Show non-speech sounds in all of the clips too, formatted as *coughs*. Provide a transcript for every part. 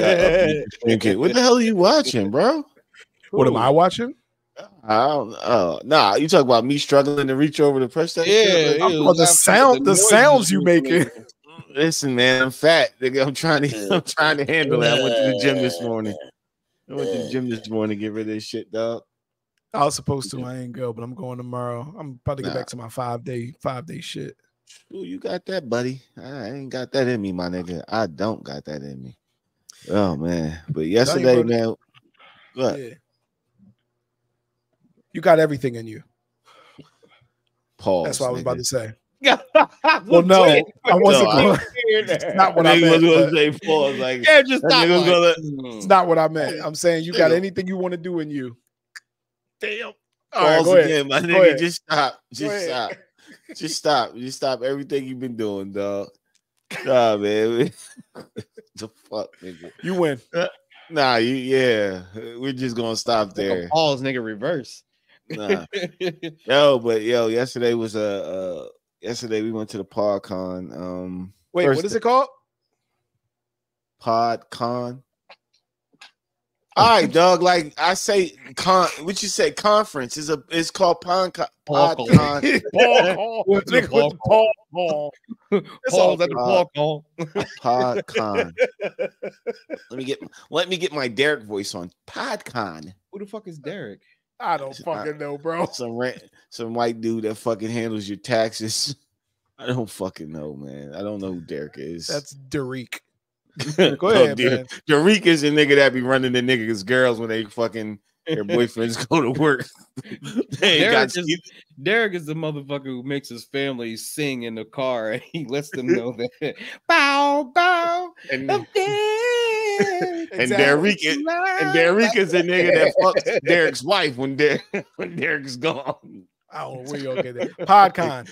doing? *laughs* what the hell are you watching, bro? What am I watching? I don't. Oh, nah. You talk about me struggling to reach over to press that. Yeah, yeah. Oh, the sound, the sounds you making. Mm, listen, man, I'm fat. I'm trying to. *laughs* I'm trying to handle it. I went to the gym this morning. I went to the gym this morning to get rid of this shit, dog. I was supposed to. I ain't go, but I'm going tomorrow. I'm about to get Nah. back to my five day, five day shit. Ooh, you got that, buddy. I ain't got that in me, my nigga. I don't got that in me. Oh man. But yesterday, man. What? Yeah. You got everything in you. Pause. That's what I was about to say. *laughs* well, Well, no, I wasn't. No, I- going, *laughs* it's not what I Nigga was meant. gonna but say pause. Like Yeah, just that stop. nigga was like, gonna hmm. It's not what I meant. I'm saying you got anything you want to do in you. Damn. All pause right, go ahead. again, my Go nigga. ahead. Just stop. Just stop. Just stop. Just stop everything you've been doing, dog. Nah, man. *laughs* the fuck, nigga. You win. Nah, you yeah. We're just gonna stop there. Pause, nigga, reverse. Nah. *laughs* Yo, but yo, yesterday was a uh, yesterday we went to the PodCon. Um Wait, First what is it called? PodCon. All right, dog. Like I say, con. What you say? Conference is a. It's called PodCon. PodCon. PodCon. Paul. What's the Nigga with Paul. Paul. Pause at the Uh, ball call. PodCon. *laughs* let me get. Let me get my Derek voice on. PodCon. Who the fuck is Derek? I don't fucking know, bro. *laughs* Some ra- some white dude that fucking handles your taxes. *laughs* I don't fucking know, man. I don't know who Derek is. That's Derek. *laughs* go Go ahead, man. Derek is the nigga that be running the niggas girls when they fucking their *laughs* boyfriends go to work. *laughs* they ain't got Derek is, Derek is the motherfucker who makes his family sing in the car. And he lets them know that bow bow and, and. Derek is, and Derek is the nigga that fucks Derek's wife when Derek when Derek's gone. I don't know where y'all get that. PodCon.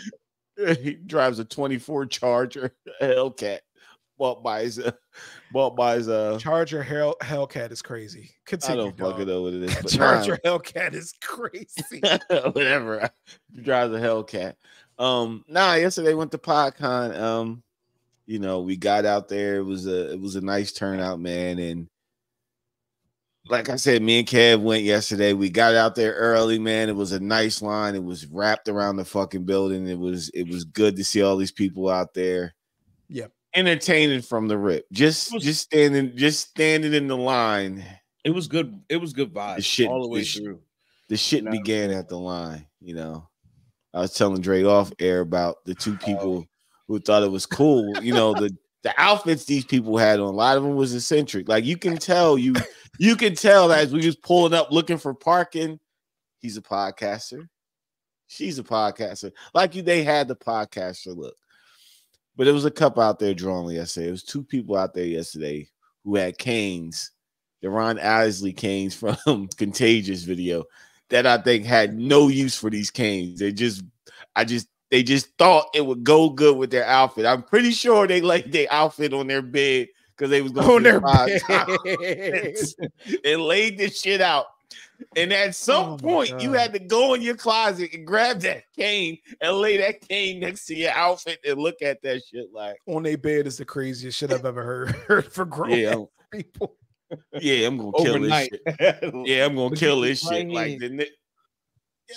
He drives a 24 Charger a Hellcat bought by his uh, *laughs* bought by his uh Charger Hell Hellcat is crazy. I don't fucking know what it is, but *laughs* Charger Hellcat is crazy. *laughs* whatever. Drives a Hellcat. Um, nah, yesterday went to PodCon. Um, you know, we got out there. It was a it was a nice turnout, man. And like I said, me and Kev went yesterday. We got out there early, man. It was a nice line. It was wrapped around the fucking building. It was it was good to see all these people out there. Yep. Entertaining from the rip. Just was- just standing, just standing in the line. It was good. It was good vibes shit- all the way the through. the shit began at the line, you know. I was telling Dre off air about the two oh. people who thought it was cool, you know, the *laughs* the outfits these people had on. A lot of them was eccentric. Like you can tell you you can tell that as we was pulling up looking for parking, he's a podcaster. She's a podcaster. Like you, they had the podcaster look. But it was a couple out there drawing yesterday. It was two people out there yesterday who had canes, the Ron Isley canes *laughs* from Contagious video that I think had no use for these canes. They just, I just, they just thought it would go good with their outfit. I'm pretty sure they laid their outfit on their bed because they was going On their bed bed. and *laughs* laid this shit out. And at some Oh my point, you had to go in your closet and grab that cane and lay that cane next to your outfit and look at that shit like, On a bed is the craziest shit I've ever heard, *laughs* heard for grown yeah, *laughs* people. yeah, I'm gonna kill Overnight. this shit. *laughs* Yeah, I'm gonna kill this shit. tiny- Like the ni-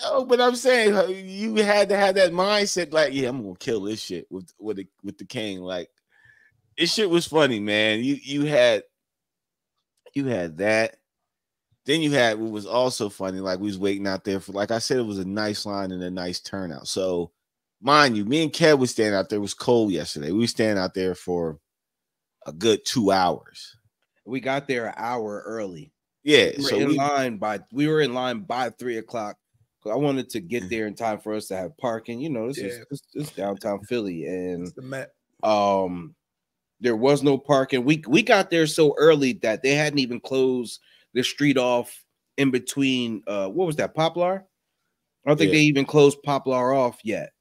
yo, but I'm saying you had to have that mindset. Like, yeah, I'm gonna kill this shit with with the with the cane. Like, this shit was funny, man. You you had you had that. Then you had what was also funny. Like we was waiting out there for. Like I said, it was a nice line and a nice turnout. So, mind you, me and Kev was standing out there. It was cold yesterday. We was standing out there for a good two hours. we got there an hour early. Yeah, We were so in we, line by we were in line by three o'clock. 'cause I wanted to get there in time for us to have parking. You know, this is Yeah. this, this is downtown Philly, and the Met. um there was no parking. We we got there so early that they hadn't even closed the street off in between uh what was that Poplar? I don't think Yeah. they even closed Poplar off yet.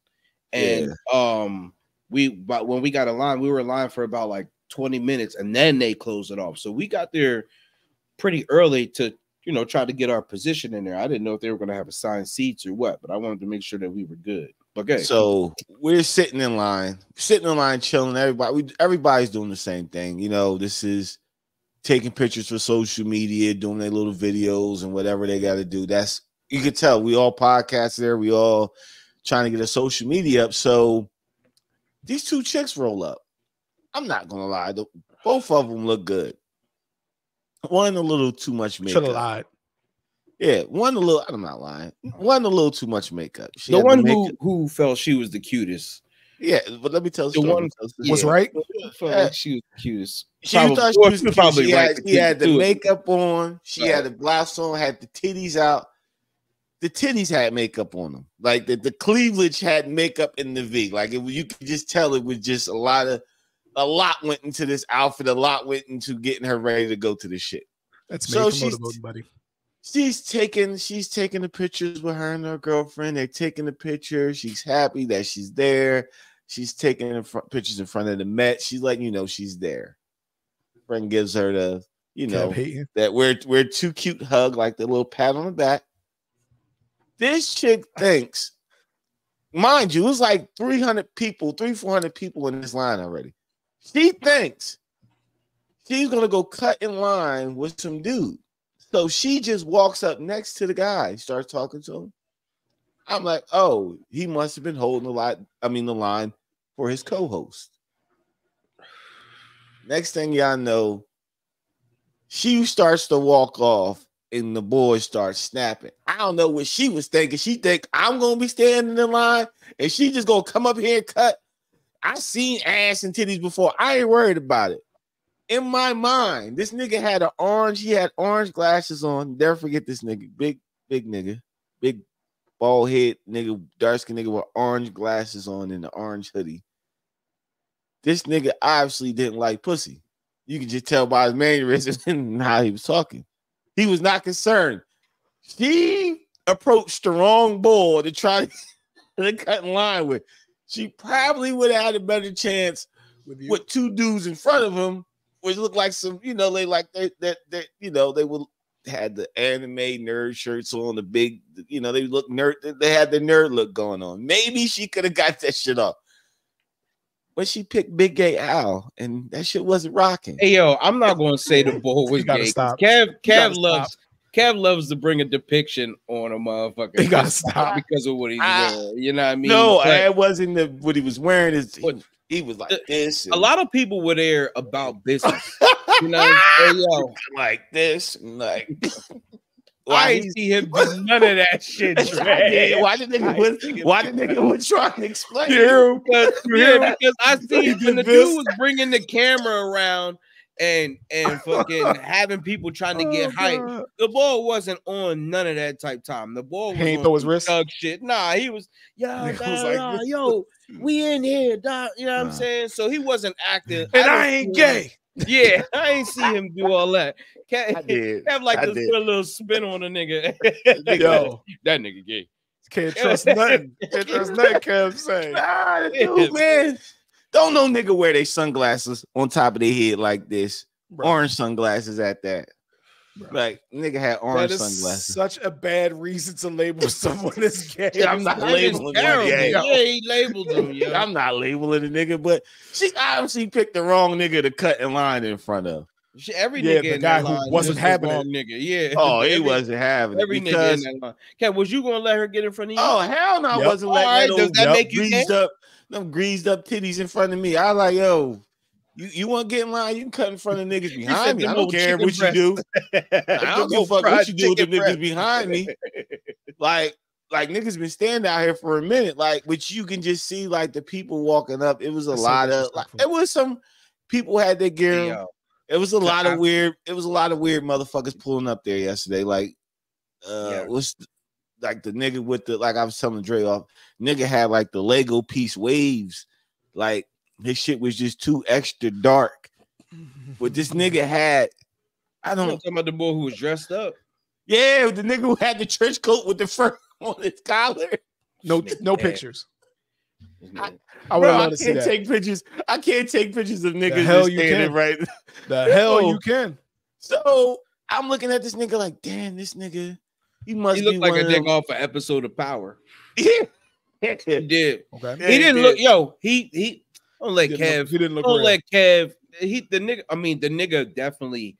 And um we but when we got in line, we were in line for about like 20 minutes and then they closed it off. So we got there pretty early to you know try to get our position in there. I didn't know if they were going to have assigned seats or what, but I wanted to make sure that we were good. Okay. So we're sitting in line, sitting in line, chilling. Everybody, we, everybody's doing the same thing. You know, this is taking pictures for social media, doing their little videos and whatever they got to do. That's you can tell we all podcast there. We all trying to get a social media up. So these two chicks roll up. I'm not gonna lie, the, both of them look good. One a little too much Should have makeup. lied. Yeah, one a little. I'm not lying. One a little too much makeup. She the had one makeup- who who felt she was the cutest. Yeah, but let me tell you, The one- Was Yeah. right. Yeah. she was the cutest. She Probably- thought she was she was cute. probably she right had, to she had the do it. makeup on. She Right. had the blouse on. Had the titties out. The titties had makeup on them. Like the, the cleavage had makeup in the V. Like it, you could just tell it was just a lot of a lot went into this outfit. A lot went into getting her ready to go to the shit. That's So made she's- buddy. She's taking she's taking the pictures with her and her girlfriend. They're taking the picture. She's happy that she's there. She's taking pictures in front of the Met. She's letting you know she's there. Friend gives her the, you know, that we're we're too cute hug, like the little pat on the back. This chick thinks, mind you, it was like 300 people, three, 400 people in this line already. She thinks she's gonna go cut in line with some dude. So she just walks up next to the guy, starts talking to him. I'm like, oh, he must have been holding the line, I mean the line for his co-host. Next thing y'all know, she starts to walk off and the boys start snapping. I don't know what she was thinking. She think I'm gonna be standing in line and she just gonna come up here and cut. I seen ass and titties before. I ain't worried about it. In my mind, this nigga had an orange. He had orange glasses on. Never forget this nigga. Big, big nigga. Bald head nigga, dark skin nigga with orange glasses on and the orange hoodie. This nigga obviously didn't like pussy. You can just tell by his mannerisms *laughs* and how he was talking. He was not concerned. She approached the wrong boy to try *laughs* to cut in line with. She probably would have had a better chance With with two dudes in front of him, which looked like some, you know, they like they that that you know they would had the anime nerd shirts on, the big, you know, they look nerd. They had the nerd look going on. Maybe she could have got that shit off, but she picked Big Gay Al, and that shit wasn't rocking. Hey yo, I'm not going to say the boy *laughs* was You gotta stop. Kev You Kev gotta loves Kev loves to bring a depiction on a motherfucker. You gotta stop. *laughs* because of what he's Ah. wearing. You know what I mean? no, But it wasn't the what he was wearing. Is he, he was like the- this, a lot of people were there about business. *laughs* You know, hey *laughs* yo, like this, and like. *laughs* *laughs* I Why ain't he's- see him do none of that shit. Dre. why the nigga was why the nigga was trying to explain? because, yeah, because I see when the dude was bringing the camera around and and fucking having people trying to get Oh, hype. The ball wasn't on none of that type time. The ball was He ain't on throw his wrist? thug shit. Nah, he was yo, Nigga nah, was like nah, yo, we in here, dog. You know what I'm saying? So he wasn't acting. And didn't I ain't see him- gay. Yeah, *laughs* I ain't see him do all that. I Can't did. *laughs* have like I to did. put a little spin on a nigga. Yo, *laughs* that nigga gay. can't trust nothing. Can't trust nothing. Kev saying. Nah, dude, man. Don't no nigga wear their sunglasses on top of their head like this. Bro, Orange sunglasses at that. Bro. Like nigga had That orange is sunglasses. such a bad reason to label *laughs* someone as gay. I'm not That is labeling one gay. Yeah, he labeled him. *laughs* Yeah. I'm not labeling a nigga, but she obviously picked the wrong nigga to cut in line in front of. Shit, Every Yeah, nigga the in guy that who line wasn't having it. Nigga, yeah. Oh, he wasn't having it Every nigga in that line. Cat, was you gonna let her get in front of you? oh hell no, I Yep. wasn't letting Alright, that does old that make you greased gay? up, them greased up titties in front of me. I like yo. You, you want to get in line? You can cut in front of niggas behind me. I don't care what you *laughs* do. I don't give a fuck what you do with the niggas behind me. *laughs* Like, like niggas been standing out here for a minute. Like, which you can just see, like the people walking up. It was a That's lot of. Like, it was some people had their gear. Yo, It was a lot I- of weird. It was a lot of weird motherfuckers pulling up there yesterday. Like, uh, Yeah. what's like the nigga with the like I was telling Dre off. Nigga had like the Lego piece waves. Like his shit was just too extra dark. But this *laughs* nigga had. I I'm don't. talking about the boy who was dressed up. Yeah, the nigga who had the trench coat with the fur *laughs* on his collar. No, no pictures. I- I would Bro, have I to see can't that. take pictures. I can't take pictures of niggas hell just you standing can. right. *laughs* the hell Yo. you can. So I'm looking at this nigga like, damn, this nigga, he must He be looked like one a nigga off an episode of Power. Yeah. He did. Okay. He he didn't did. look. Yo, he he. Don't let He Kev. look- he didn't look don't real. let Kev. He the nigga. I mean, the nigga definitely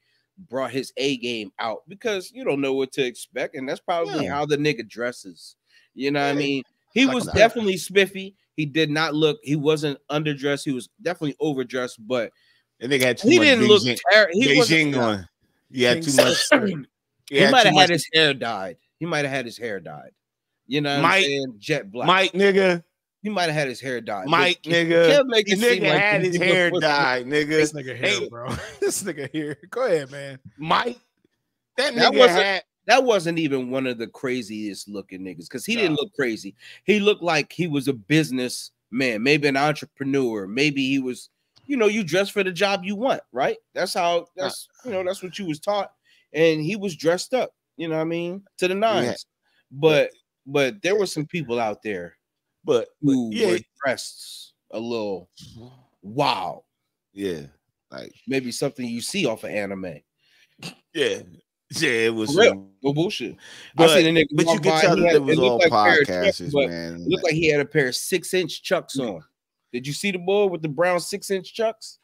brought his A game out because you don't know what to expect, and that's probably Yeah. how the nigga dresses. You know what I mean? He was definitely spiffy. He did not look. He wasn't underdressed. He was definitely overdressed, but And they got too he much didn't look Beijing, terrible. He. Beijing on. He had too much. He, He might have had his hair dyed. He might have had his hair dyed. You know Mike-? Jet black. Mike nigga. He might have had his hair dyed. Mike *laughs* Ke- nigga. Kev make This it seem nigga like had the his hair dyed, nigga. This nigga here, Hey. bro. *laughs* this nigga here. Go ahead, man. Mike. That That nigga wasn't- had that wasn't even one of the craziest looking niggas because he didn't look crazy. He looked like he was a business man, maybe an entrepreneur. Maybe he was, you know, you dress for the job you want, right? That's how that's you know, that's what you was taught. And he was dressed up, you know what I mean, to the nines. But but there were some people out there but, but who yeah, were dressed a little wow. yeah, like Maybe something you see off of anime. yeah, yeah. It was, real. some- No bullshit. but, I seen a nigga but you could tell that had- it was it all like a pair Chucks, podcasters, man. It looked like he had a pair of six inch chucks on. Did you see the boy with the brown six inch chucks?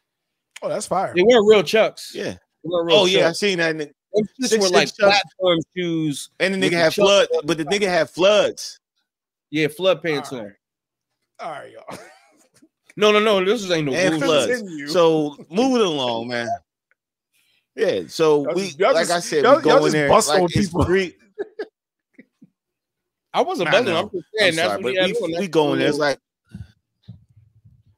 Oh, that's fire. They weren't real chucks. yeah. Real Oh yeah, I chucks. seen that. nigga. Them just Six were like inch chucks. platform shoes. And the nigga had chucks flood, on the but the nigga had floods. Yeah, flood pants Alright. on. All right, y'all. No, no, no. This is ain't no and bullshit. floods. Continue. So moving along, man. Yeah, so Y'all we just- like just- I said, y'all- we go y'all in just there bust like on people. three. I wasn't I buzzing. know. I'm just saying I'm that's sorry, what but he we, That's we go there. It's like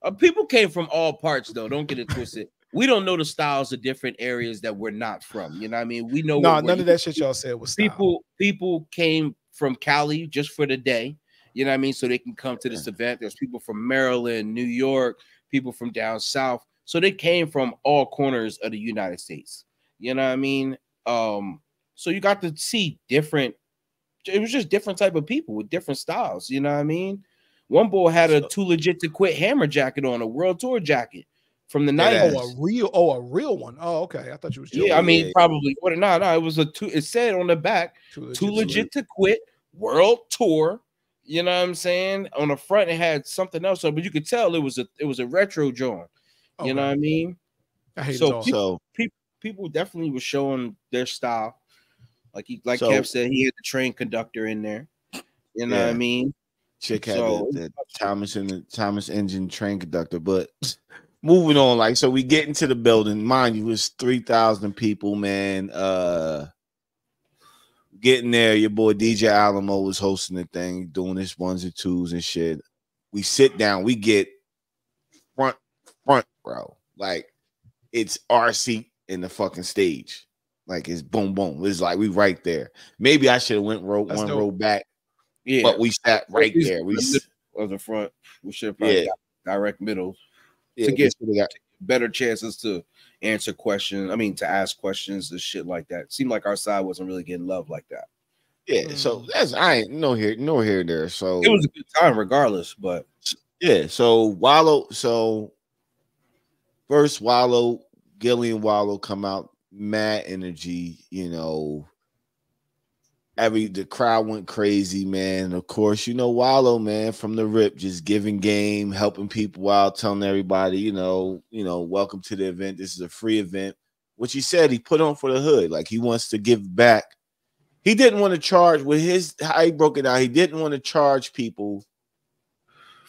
Uh, people came from all parts though. Don't get it twisted. We don't know the styles of different areas that we're not from. You know what I mean? We know no, what- none of that shit y'all said was style. people people came from Cali just for the day. You know what I mean? So they can come to this event. There's people from Maryland, New York, people from down south. So they came from all corners of the United States. You know what I mean? Um, so you got to see different. It was just different type of people with different styles. You know what I mean? One boy had a too legit to quit hammer jacket on, a world tour jacket from the nineties. Oh, a real, oh, a real one. Oh, okay. I thought you was joking. Yeah, I mean, Yeah. probably. What? No, no, it was a two. It said on the back, Too too to legit to quit world tour you know what i'm saying on the front it had something else on but you could tell it was a it was a retro joint you know what i mean I hate so it all. so. people definitely were showing their style like he like So- kev said he had the train conductor in there you know what i mean Chick had So- the, the Thomas and the Thomas engine train conductor, but *laughs* moving on, like so we get into the building. Mind you, it's three thousand people, man. Uh getting there, your boy DJ Alamo was hosting the thing, doing his ones and twos and shit. We sit down, we get front front row. Like it's our seat in the fucking stage. Like it's boom boom. It's like we right there. Maybe I should have went row That's one dope. row back, yeah but we sat right there. We in s- the- front we should have probably Yeah. got direct middle yeah, to get- got better chances to answer questions i mean to ask questions and shit like that seemed like our side wasn't really getting love like that yeah. So Mm. that's I ain't no here, no here there. So it was a good time regardless but yeah. So Wallo, so first Wallo, Gillian Wallo come out, mad energy, you know. Every the crowd went crazy, man. Of course, you know Wallo, man, from the rip, just giving game, helping people out, telling everybody, you know, you know, welcome to the event. This is a free event. Which he said he put on for the hood, like he wants to give back. He didn't want to charge with his how he broke it out. He didn't want to charge people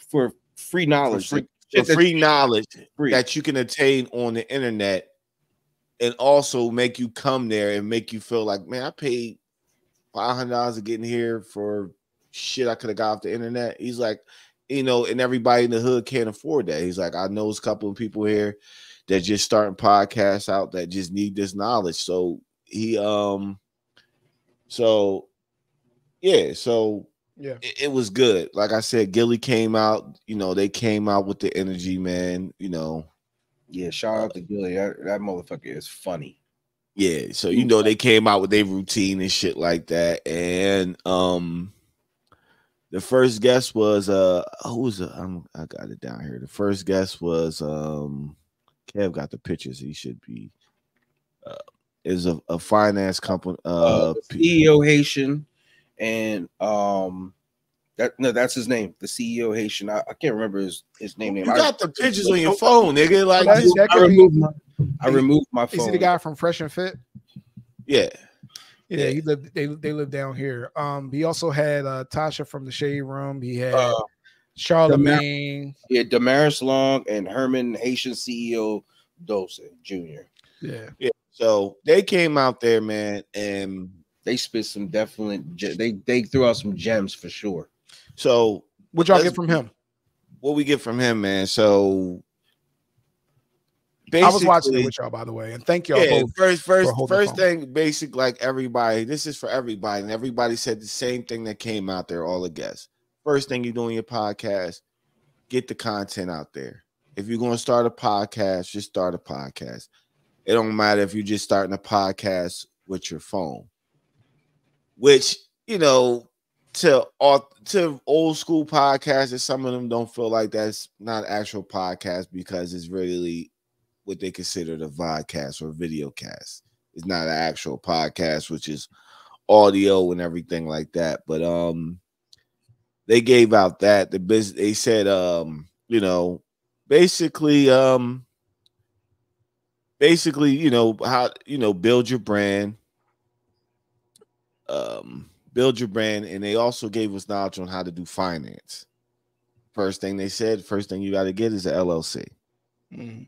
for free for knowledge free, for free knowledge free. that you can attain on the internet and also make you come there and make you feel like, man, I paid five hundred dollars to get in here for shit I could have got off the internet. He's like, you know, and everybody in the hood can't afford that. He's like, I know a couple of people here that just starting podcasts out that just need this knowledge. So he um so yeah, so Yeah. it, it was good. Like I said, Gillie came out, you know, they came out with the energy, man. You know, yeah shout out to Gillie. that, that motherfucker is funny yeah. So you know they came out with their routine and shit like that. And um the first guest was uh who was uh, I'm I got it down here. The first guest was um Kev got the pictures. He should be uh is a, a finance company uh, uh, CEO Haitian and um That no, that's his name. The CEO Haitian. I, I can't remember his his name. You name. I, got the pictures on your phone, nigga. Like, That- just- that I removed my I removed my Is he the guy from Fresh and Fit? yeah. Yeah, he lived. They they live down here. Um, he also had uh, Tasha from the Shade Room. He had Uh, Charlamagne. yeah, Damaris Long and Herman Haitian CEO Dose Jr. Yeah, yeah. So they came out there, man, and They spit some definite. They they threw out some gems for sure. So what y'all get from him? what we get from him, man. So I was watching it with y'all, by the way, and thank y'all yeah, first, first, first thing, basic, like everybody. This is for everybody, and everybody said the same thing that came out there. All the guests. First thing you do in your podcast, get the content out there. If you're going to start a podcast, just start a podcast. It don't matter if you're just starting a podcast with your phone, which you know to to old school podcasts, some of them don't feel like that's not actual podcast because it's really what they consider the vodcast or video cast. It's not an actual podcast, which is audio and everything like that. But um they gave out that the business they said um, you know, basically um basically, you know, how you know, build your brand. Um build your brand and they also gave us knowledge on how to do finance. First thing they said, first thing you got to get is a LLC Mm.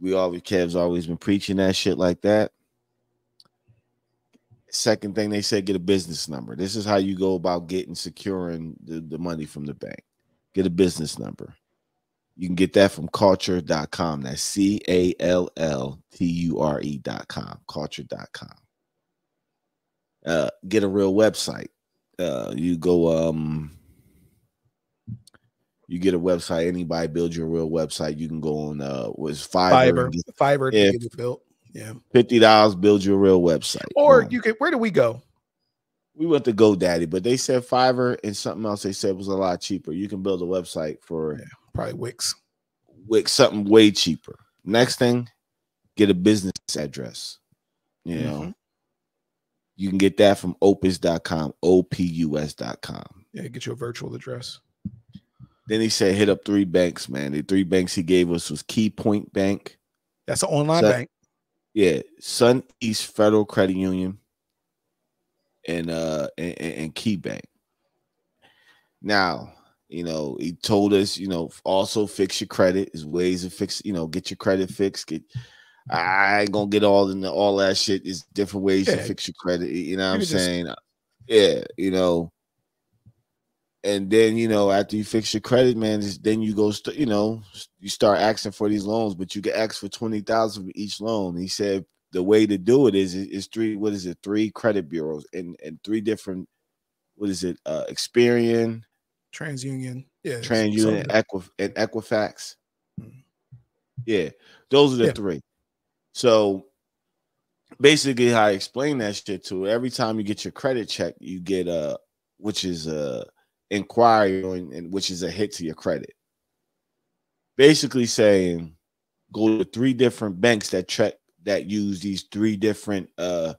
we always Kev's always been preaching that shit like that. Second thing they said, get a business number. This is how you go about getting securing the, the money from the bank. Get a business number. You can get that from culture.com. That's C A L L T U R E.com. Culture.com. Uh, get a real website. Uh, you go um you get a website, anybody build your real website, you can go on uh was Fiverr, get Fiverr Yeah. to get it built. Yeah, fifty dollars, build your real website. or Boom. you could. Where do we go? we went to GoDaddy, but they said Fiverr and something else they said was a lot cheaper. You can build a website for Yeah. Probably Wix. Wix something way cheaper. Next thing, get a business address. You know, Mhm. You can get that from opus.com, opus.com. Yeah, get you a virtual address. Then he said hit up three banks, man. The three banks he gave us was Key Point Bank, That's an online So- bank. yeah, Sun East Federal Credit Union, and uh and, and, and Key Bank. Now, you know, he told us, you know, also fix your credit is ways to fix, you know, get your credit fixed. Get I ain't gonna get all in the, all that shit. Is different ways to fix your credit. You know what I'm just- saying? Yeah, you know. And then you know, after you fix your credit, man, then you go, st- you know, you start asking for these loans, but you can ask for twenty thousand for each loan. He said the way to do it is is three. What is it? Three credit bureaus and and three different. What is it? Uh, Experian, TransUnion. Yeah. TransUnion. Equi- and Equifax. Mm. Yeah, those are the Yeah. three. So basically, I explain that shit to her, every time you get your credit check, you get a which is a inquiry on, and which is a hit to your credit. Basically saying, go to three different banks that check that use these three different uh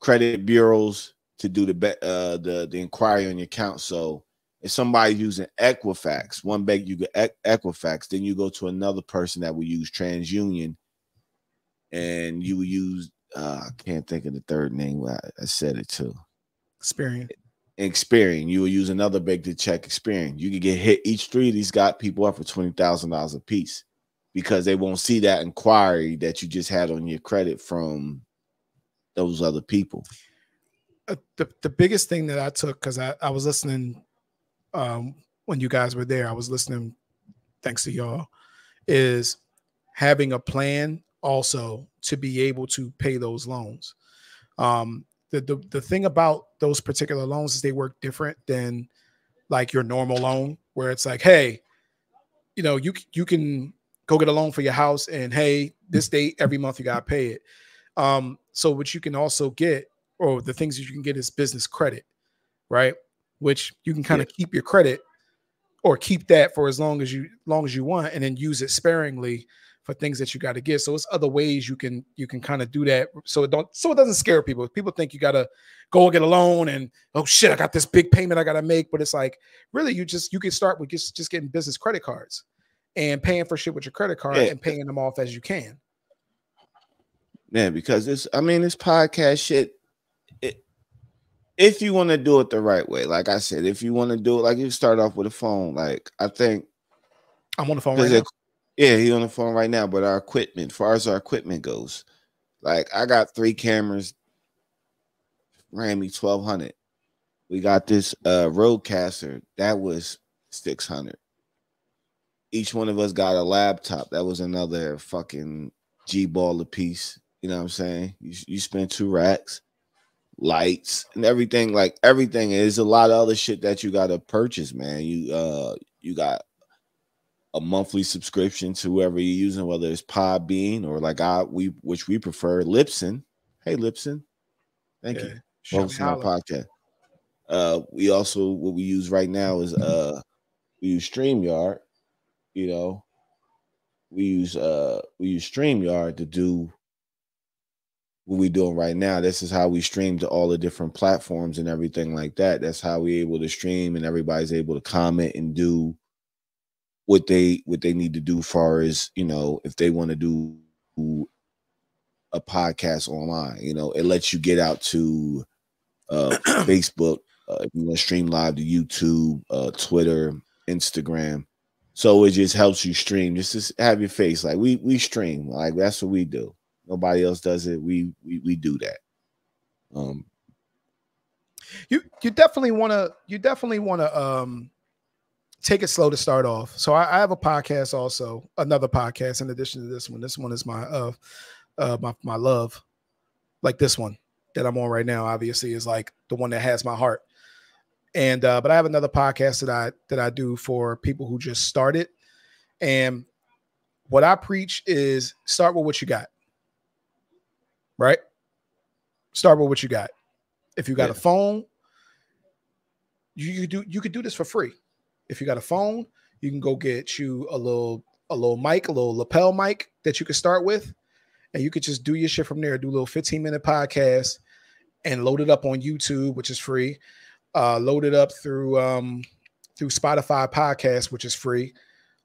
credit bureaus to do the be- uh the the inquiry on your account. So if somebody's using Equifax, one bank you get Equifax, then you go to another person that will use TransUnion, and you will use uh, I can't think of the third name. I, I said it too. Experian. Experian. You will use another big to check Experian. You can get hit. Each three of these got people up for twenty thousand dollars a piece because they won't see that inquiry that you just had on your credit from those other people. Uh, the the biggest thing that I took because I, I was listening um, when you guys were there, I was listening thanks to y'all, is having a plan also to be able to pay those loans. Um, the, the the thing about those particular loans is they work different than like your normal loan, where it's like, hey, you know, you you can go get a loan for your house, and hey, this date every month you gotta pay it. Um, so what you can also get, or the things that you can get is business credit, right? Which you can kind of keep your credit or keep that for as long as you long as you want, and then use it sparingly for things that you got to get. So it's other ways you can you can kind of do that so it don't so it doesn't scare people. People think you gotta go and get a loan and oh shit, I got this big payment I gotta make. But it's like really you just you can start with just just getting business credit cards and paying for shit with your credit card Yeah. and paying them off as you can. man, because this I mean, this podcast shit. It, if you want to do it the right way, like I said, if you want to do it, like you start off with a phone, like I think I'm on the phone right it- yeah, he on the phone right now. But our equipment, as far as our equipment goes, like I got three cameras, ran me twelve hundred. We got this uh RodeCaster that was six hundred. Each one of us got a laptop that was another fucking G ball a piece. You know what I'm saying? You you spend two racks, lights and everything. Like everything is a lot of other shit that you got to purchase, man. You uh you got a monthly subscription to whoever you're using, whether it's Podbean or like I we which we prefer Libsyn. Hey Libsyn, thank you Yeah. for Shout hosting our holla. podcast. Uh, we also what we use right now is uh we use Streamyard. You know, we use uh we use Streamyard to do what we doing right now. This is how we stream to all the different platforms and everything like that. That's how we able to stream and everybody's able to comment and do what they what they need to do far as you know if they want to do a podcast online you know it lets you get out to uh *clears throat* facebook uh, if you want to stream live to youtube uh twitter instagram. So it just helps you stream just to have your face like we we stream like that's what we do. Nobody else does it we we, we do that. Um you you definitely want to you definitely want to um take it slow to start off. So I, I have a podcast also another podcast in addition to this one. This one is my uh uh my, my love. Like this one that i'm on right now obviously is like the one that has my heart. And uh but i have another podcast that i that i do for people who just started and what i preach is start with what you got right? Start with what you got. If you got a phone, you, you do you could do this for free. If you got a phone, you can go get you a little a little mic, a little lapel mic that you could start with, and you could just do your shit from there. Do a little 15 minute podcast and load it up on YouTube, which is free. Uh, load it up through um, through Spotify podcast, which is free.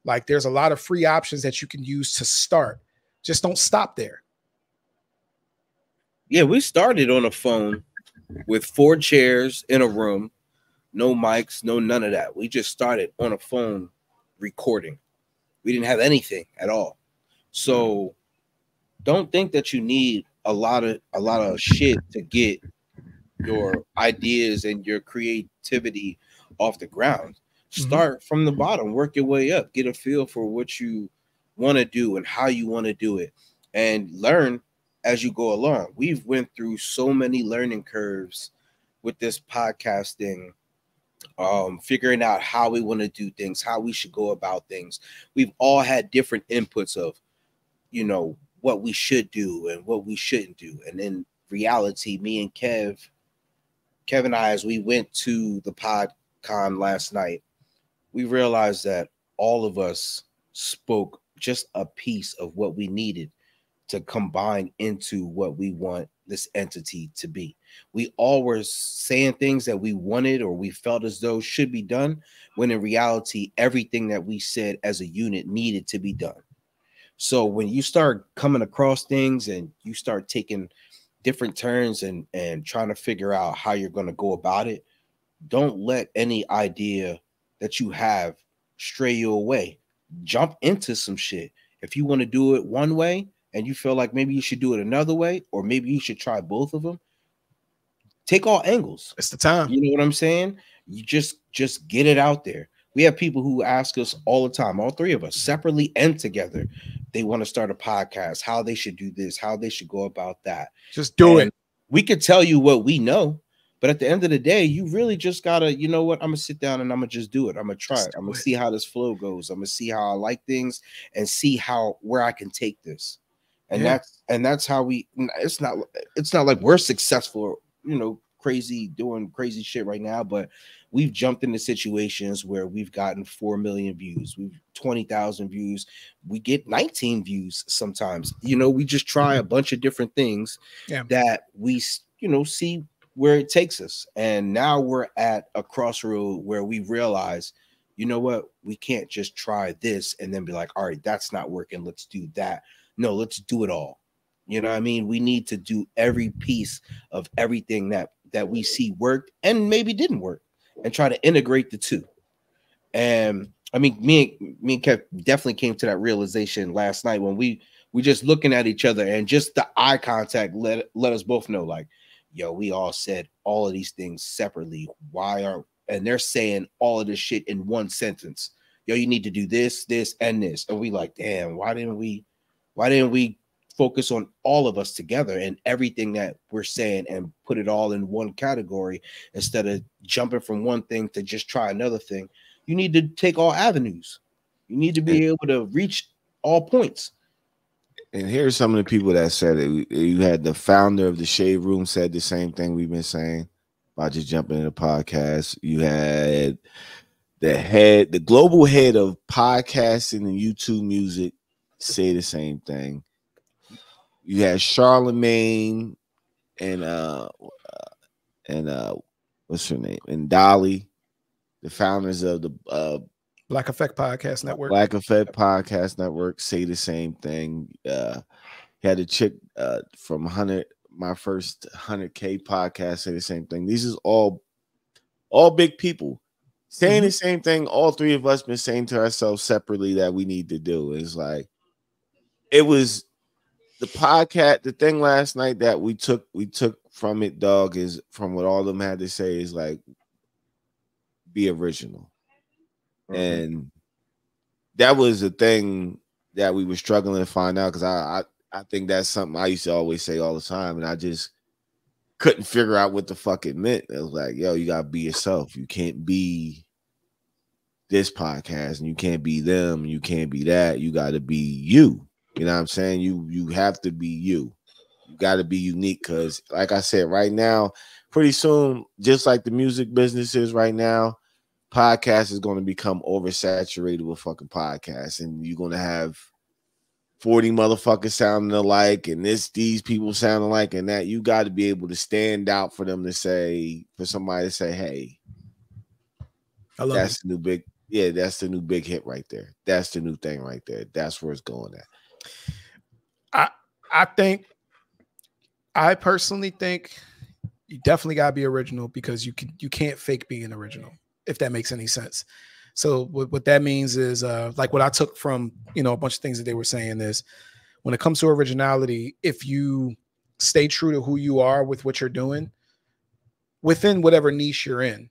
Like there's a lot of free options that you can use to start. Just don't stop there. Yeah, we started on a phone with four chairs in a room, no mics, no none of that. We just started on a phone recording. We didn't have anything at all. So don't think that you need a lot of a lot of shit to get your ideas and your creativity off the ground. Mhm. Start from the bottom, work your way up, get a feel for what you want to do and how you want to do it and learn as you go along. We've went through so many learning curves with this podcasting, um, figuring out how we want to do things, how we should go about things. We've all had different inputs of, you know, what we should do and what we shouldn't do. And in reality, me and Kev, Kev and I, as we went to the PodCon last night, we realized that all of us spoke just a piece of what we needed to combine into what we want this entity to be. We all were saying things that we wanted or we felt as though should be done, when in reality, everything that we said as a unit needed to be done. So when you start coming across things and you start taking different turns and and trying to figure out how you're going to go about it, don't let any idea that you have stray you away. Jump into some shit. If you want to do it one way and you feel like maybe you should do it another way, or maybe you should try both of them, take all angles. It's the time. You know what I'm saying? You just just get it out there. We have people who ask us all the time, all three of us, separately and together. They want to start a podcast, how they should do this, how they should go about that. Just do And it. We could tell you what we know, but at the end of the day, you really just gotta, you know what? I'm gonna sit down and I'm gonna just do it. I'm gonna try it. I'm gonna see how this flow goes. I'm gonna see how I like things and see how where I can take this. And Yeah. that's and that's how we. It's not. It's not like we're successful, you know, crazy doing crazy shit right now, but we've jumped into situations where we've gotten 4 million views, we've 20,000 views, we get 19 views sometimes. You know, we just try a bunch of different things Yeah. that we, you know, see where it takes us. And now we're at a crossroad where we realize, you know what, we can't just try this and then be like, all right, that's not working. Let's do that. No, let's do it all. You know what I mean? We need to do every piece of everything that that we see worked and maybe didn't work and try to integrate the two. And I mean, me and me and Kev definitely came to that realization last night when we we just looking at each other and just the eye contact let let us both know like, yo, we all said all of these things separately. Why are and they're saying all of this shit in one sentence. Yo, you need to do this, this, and this. And we like, damn, why didn't we why didn't we focus on all of us together and everything that we're saying and put it all in one category instead of jumping from one thing to just try another thing? You need to take all avenues. You need to be able to reach all points. And here's some of the people that said it. You had the founder of the Shade Room said the same thing we've been saying about just jumping in the podcast. You had the head, the global head of podcasting and YouTube music say the same thing. You had Charlamagne and uh and uh what's her name? And Dolly, the founders of the uh Black Effect Podcast Network. Black Effect Podcast Network say the same thing. Uh, had a chick uh, from hundred, my first hundred K podcast say the same thing. These is all, all big people saying the same thing. All three of us been saying to ourselves separately that we need to do. Is like, it was the podcast. The thing last night that we took we took from it, dog, is from what all of them had to say is like, be original mm-hmm. and that was the thing that we were struggling to find out because I, I I think that's something I used to always say all the time, and I just couldn't figure out what the fuck it meant. It was like, yo, you gotta be yourself. You can't be this podcast, and you can't be them, and you can't be that. You got to be you. You know what I'm saying? You you have to be you. You got to be unique because, like I said, right now, pretty soon, just like the music business is right now, podcast is going to become oversaturated with fucking podcasts, and you're going to have 40 motherfuckers sounding alike, and this these people sounding alike, and that you got to be able to stand out for them to say, for somebody to say, hey, that's it. the new big, yeah, that's the new big hit right there. That's the new thing right there. That's where it's going at. I I think, I personally think you definitely gotta be original because you can you can't fake being original if that makes any sense. So what, what that means is uh like what I took from you know a bunch of things that they were saying is when it comes to originality, if you stay true to who you are with what you're doing within whatever niche you're in,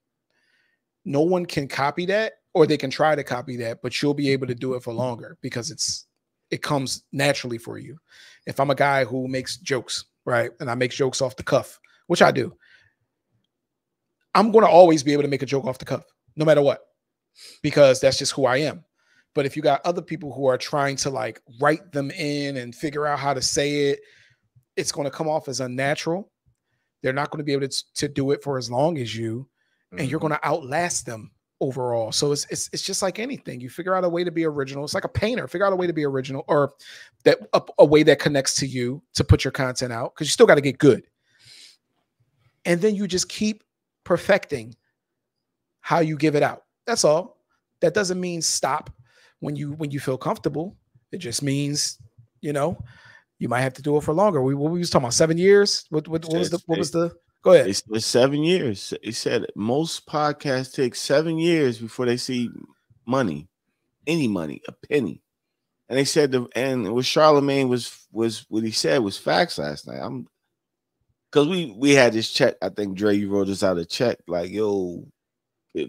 no one can copy that or they can try to copy that, but you'll be able to do it for longer because it's it comes naturally for you. If I'm a guy who makes jokes, right, and I make jokes off the cuff, which I do, I'm going to always be able to make a joke off the cuff, no matter what, because that's just who I am. But if you got other people who are trying to like write them in and figure out how to say it, it's going to come off as unnatural. They're not going to be able to, to do it for as long as you, and you're mm-hmm. going to outlast them overall. So it's, it's it's just like anything. You figure out a way to be original. It's like a painter. Figure out a way to be original, or that a, a way that connects to you to put your content out because you still got to get good. And then you just keep perfecting how you give it out. That's all. That doesn't mean stop when you when you feel comfortable. It just means you know you might have to do it for longer. We what we was talking about seven years. What what, what was the what was the go ahead? It's, it's seven years. He said most podcasts take seven years before they see money, any money, a penny. And they said the and what Charlamagne was was what he said was facts last night. I'm because we we had this check. I think Dre, you wrote us out a check like yo,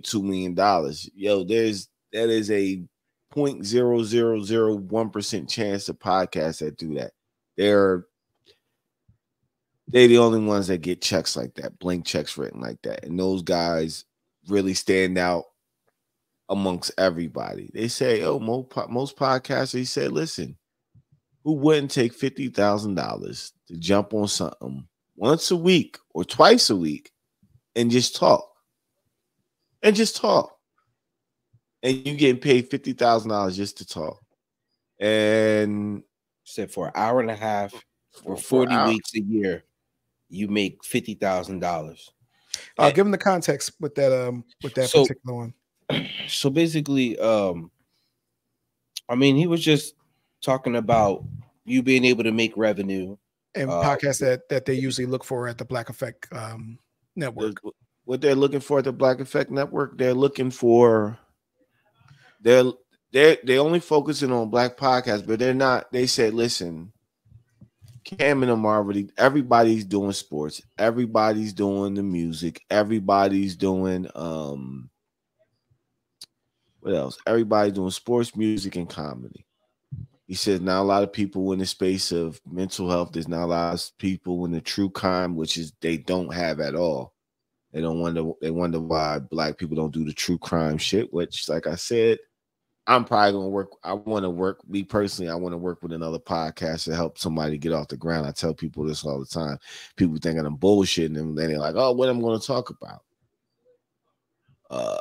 two million dollars. Yo, there's that is a point zero zero zero one percent chance of podcasts that do that. They're they're the only ones that get checks like that, blank checks written like that. And those guys really stand out amongst everybody. They say, oh, most, most podcasters, he said, listen, who wouldn't take $50,000 to jump on something once a week or twice a week and just talk. And just talk. And you getting paid fifty thousand dollars just to talk. And said for an hour and a half for, for 40 hour- weeks a year, you make fifty thousand dollars. Uh, give him the context with that um with that So- particular one. *clears throat* So basically, um, I mean, he was just talking about you being able to make revenue. And uh, podcasts that that they usually look for at the Black Effect um network. what they're looking for at the Black Effect Network, they're looking for they're they're they only focusing on black podcasts, but they're not. They said, listen, Cam and them already. Everybody's doing sports. Everybody's doing the music. Everybody's doing um. What else? Everybody's doing sports, music, and comedy. He says now a lot of people in the space of mental health. There's not a lot of people in the true crime, which is they don't have at all. They don't wonder. They wonder why black people don't do the true crime shit. Which, like I said, I'm probably gonna work. I want to work. Me personally, I want to work with another podcast to help somebody get off the ground. I tell people this all the time. People think I'm bullshitting them. Then they're like, "Oh, what am I'm going to talk about?" Uh,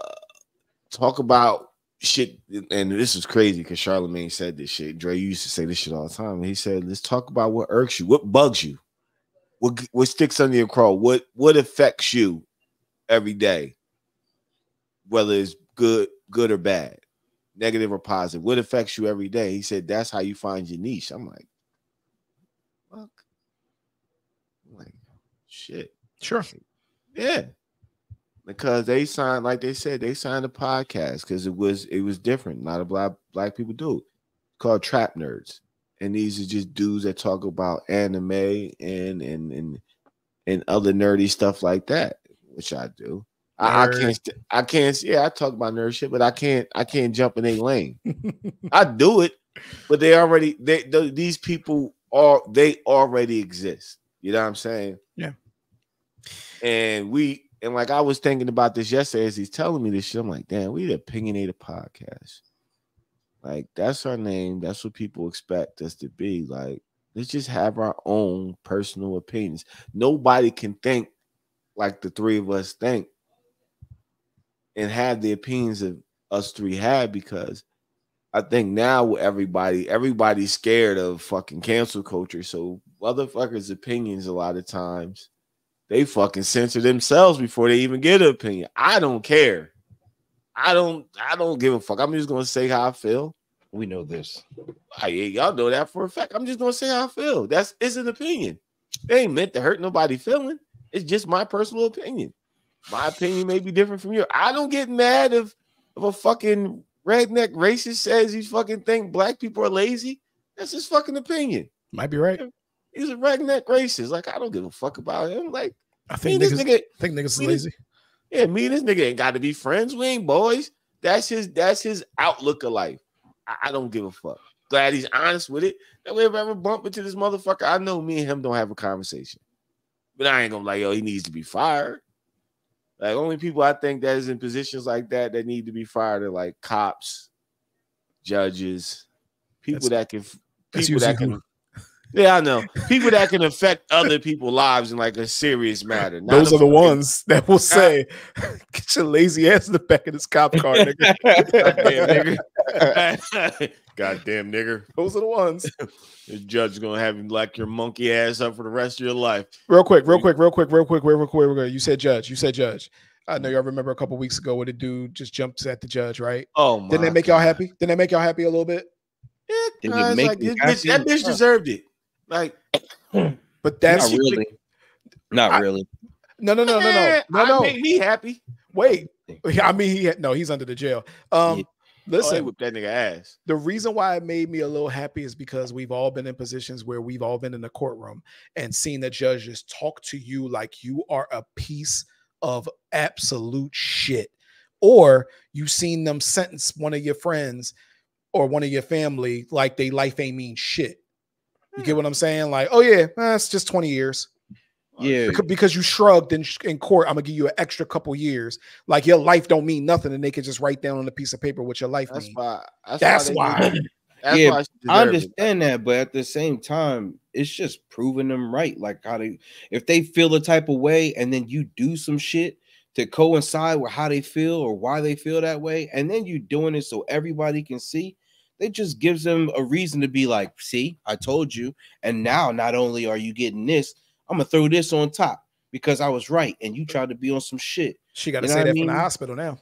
talk about shit. And this is crazy because Charlamagne said this shit. Dre used to say this shit all the time. He said, "Let's talk about what irks you, what bugs you, what what sticks under your craw, what what affects you every day, whether it's good, good or bad." Negative or positive, what affects you every day. He said that's how you find your niche. I'm like, fuck. I'm like, shit. Sure. Yeah. Because they signed, like they said, they signed a podcast because it was it was different. Not a black black people do it. Called Trap Nerds. And these are just dudes that talk about anime and and and and other nerdy stuff like that, which I do. I, I can't. I can't. Yeah, I talk about nerd shit, but I can't. I can't jump in a lane. *laughs* I do it, but they already. They th- these people are. They already exist. You know what I'm saying? Yeah. And we and like I was thinking about this yesterday as he's telling me this shit. I'm like, damn, we the opinionated podcast. Like that's our name. That's what people expect us to be. Like, let's just have our own personal opinions. Nobody can think like the three of us think and have the opinions of us three have because I think now everybody everybody's scared of fucking cancel culture. So motherfuckers' opinions a lot of times they fucking censor themselves before they even get an opinion. I don't care. I don't I don't give a fuck. I'm just gonna say how I feel. We know this. I, y'all know that for a fact. I'm just gonna say how I feel. That's it's an opinion. It ain't meant to hurt nobody feeling. It's just my personal opinion. My opinion may be different from yours. I don't get mad if if a fucking redneck racist says he's fucking think black people are lazy. That's his fucking opinion. Might be right. He's a redneck racist. Like I don't give a fuck about him. Like I think and this niggas, nigga, think niggas lazy. yeah, me and this nigga ain't got to be friends. We ain't boys. That's his. That's his outlook of life. I, I don't give a fuck. Glad he's honest with it. That way, if I ever bump into this motherfucker, I know me and him don't have a conversation. But I ain't gonna like, yo, he needs to be fired. Like only people I think that is in positions like that that need to be fired are like cops, judges, people That's- that can people that can. who- *laughs* Yeah, I know people that can affect other people's lives in like a serious matter. not Those are the ones that will say, "Get your lazy ass in the back of this cop car, nigga." *laughs* Goddamn nigger. *laughs* Goddamn nigger. Those are the ones. *laughs* The judge is gonna have you lock your monkey ass up for the rest of your life. Real quick, real quick, real quick, real quick, real quick, real quick. You said judge. You said judge. I know y'all remember a couple weeks ago where the dude just jumped at the judge, right? Oh my Didn't that make y'all happy? Didn't that make y'all happy a little bit? Yeah, Did it make like, you bitch- that bitch deserved it. Like *clears throat* But that's Not really. Not I- really. no, no, no, no, no, eh, no, I no. made me happy. Wait, *laughs* I mean, he had, no, he's under the jail. Um, Oh, listen, they whipped that nigga ass. the reason why it made me a little happy is because we've all been in positions where we've all been in the courtroom and seen the judges talk to you like you are a piece of absolute shit. Or you've seen them sentence one of your friends or one of your family like they life ain't mean shit. You get what I'm saying? Like, oh yeah, eh, just 20 years. Yeah. Beca- because you shrugged in, in court, I'm gonna give you an extra couple years. Like your life don't mean nothing, and they can just write down on a piece of paper what your life That's means. why. That's, That's they why. *clears throat* That's Yeah, why I deserved it. understand that, but at the same time, it's just proving them right. Like how they, if they feel the type of way and then you do some shit, to coincide with how they feel or why they feel that way, and then you doing it so everybody can see, it just gives them a reason to be like, see, I told you. And now not only are you getting this, I'm gonna throw this on top because I was right and you tried to be on some shit. She got to You know say that I from the hospital now.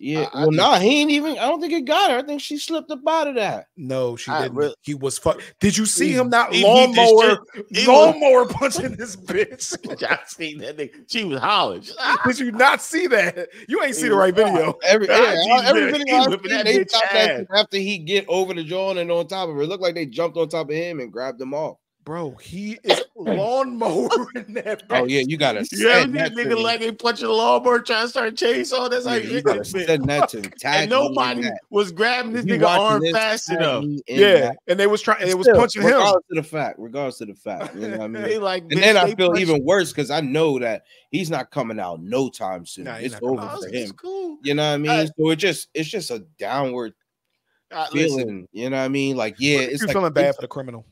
Yeah. I- I well, just- nah, he ain't even. I don't think it got her. I think she slipped up out of that. No, she I didn't. really- he was fuck. Did you see him mm. not he beat this lawnmower, was- lawnmower punching this bitch? *laughs* I seen that nigga. She was hollering. *laughs* Did you not see that? You ain't see the right video. *laughs* Every, God, yeah, Jesus, every video I whipping seen, that they bitch that after he get over the John and on top of her. It looked like they jumped on top of him and grabbed him off. Bro, he is *coughs* lawnmower in that. Oh yeah, you gotta *laughs* You ever send see a that to nigga me. like they punching a lawnmower trying to start a chainsaw? That's Yeah, how you you gotta get send that to me. Tag And nobody that. was grabbing this you nigga arm this, fast enough. Yeah, that. and they was trying. It was Still, punching him. regardless of the fact, regardless of the fact, you know what I *laughs* mean. They like, And bitch, then I feel punched- even worse because I know that he's not coming out no time soon. Nah, it's over out for it's him. cool. You know what I mean? So it just it's just a downward Uh, feeling. listen, You know what I mean? Like yeah, it's like feeling bad it's- for the criminal.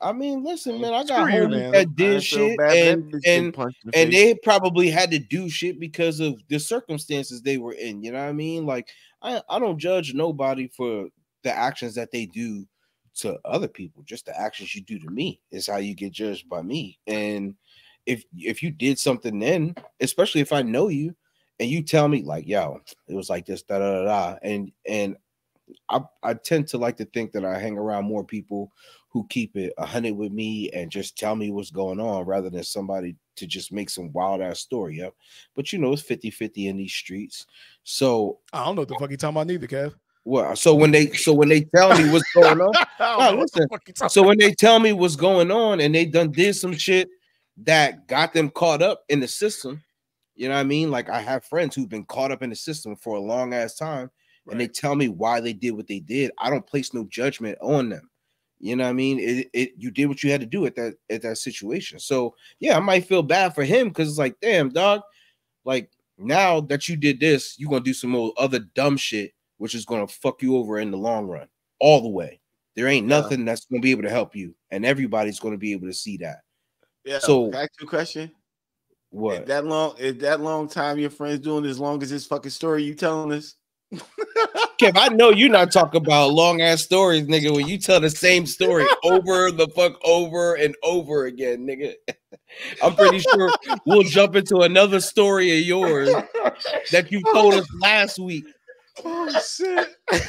I mean, listen, man, I got you, homies man. that did shit bad for that and and and face. they probably had to do shit because of the circumstances they were in. You know what I mean? Like I I don't judge nobody for the actions that they do to other people. Just the actions you do to me is how you get judged by me. And if if you did something then, especially if I know you and you tell me like, yo, it was like this, da da da, da and and I I tend to like to think that I hang around more people who keep it a hundred with me and just tell me what's going on rather than somebody to just make some wild ass story up. But you know, it's 50-50 in these streets. So I don't know what the fuck you talking about neither, Kev. well, so when they so when they tell me what's going on, *laughs* No, listen. so when they tell me what's going on and they done did some shit that got them caught up in the system, you know what I mean? Like I have friends who've been caught up in the system for a long ass time and they tell me why they did what they did. I don't place no judgment on them. You know what I mean? It, it you did what you had to do at that at that situation. So yeah, I might feel bad for him because it's like, damn, dog, like now that you did this, you're gonna do some more other dumb shit, which is gonna fuck you over in the long run, all the way. There ain't Yeah. nothing that's gonna be able to help you, and everybody's gonna be able to see that. Yeah. So- ask you question. Is What? that long? Is that long time your friends doing as long as this fucking story you telling us? Kev, I know you're not talking about long ass stories, nigga. When you tell the same story over the fuck over and over again, nigga. *laughs* I'm pretty sure we'll jump into another story of yours that you told us last week. Oh shit. *laughs*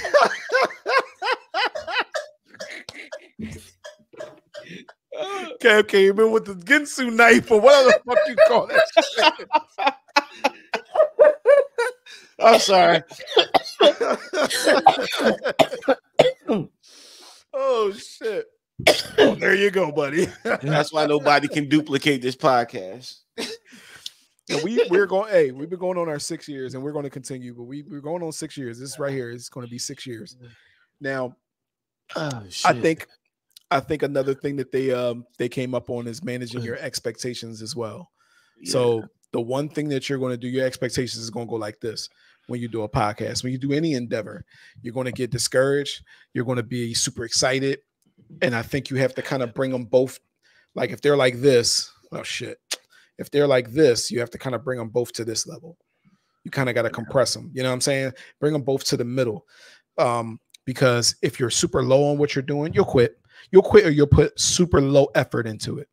Kev came in with the Ginsu knife or whatever the fuck you call that. shit. *laughs* I'm sorry. *laughs* oh shit. Oh, there you go, buddy. That's why nobody can duplicate this podcast. Yeah, we we're going. Hey, we've been going on our six years, and we're going to continue. But we we're going on six years. This right here is going to be six years. Now, Oh, I think, I think another thing that they um they came up on is managing your expectations as well. So the one thing that you're going to do, your expectations is going to go like this when you do a podcast. When you do any endeavor, you're going to get discouraged. You're going to be super excited, and I think you have to kind of bring them both. Like if they're like this, oh shit. If they're like this, you have to kind of bring them both to this level. You kind of got to compress them. You know what I'm saying? Bring them both to the middle. Um, because if you're super low on what you're doing, you'll quit. You'll quit or you'll put super low effort into it.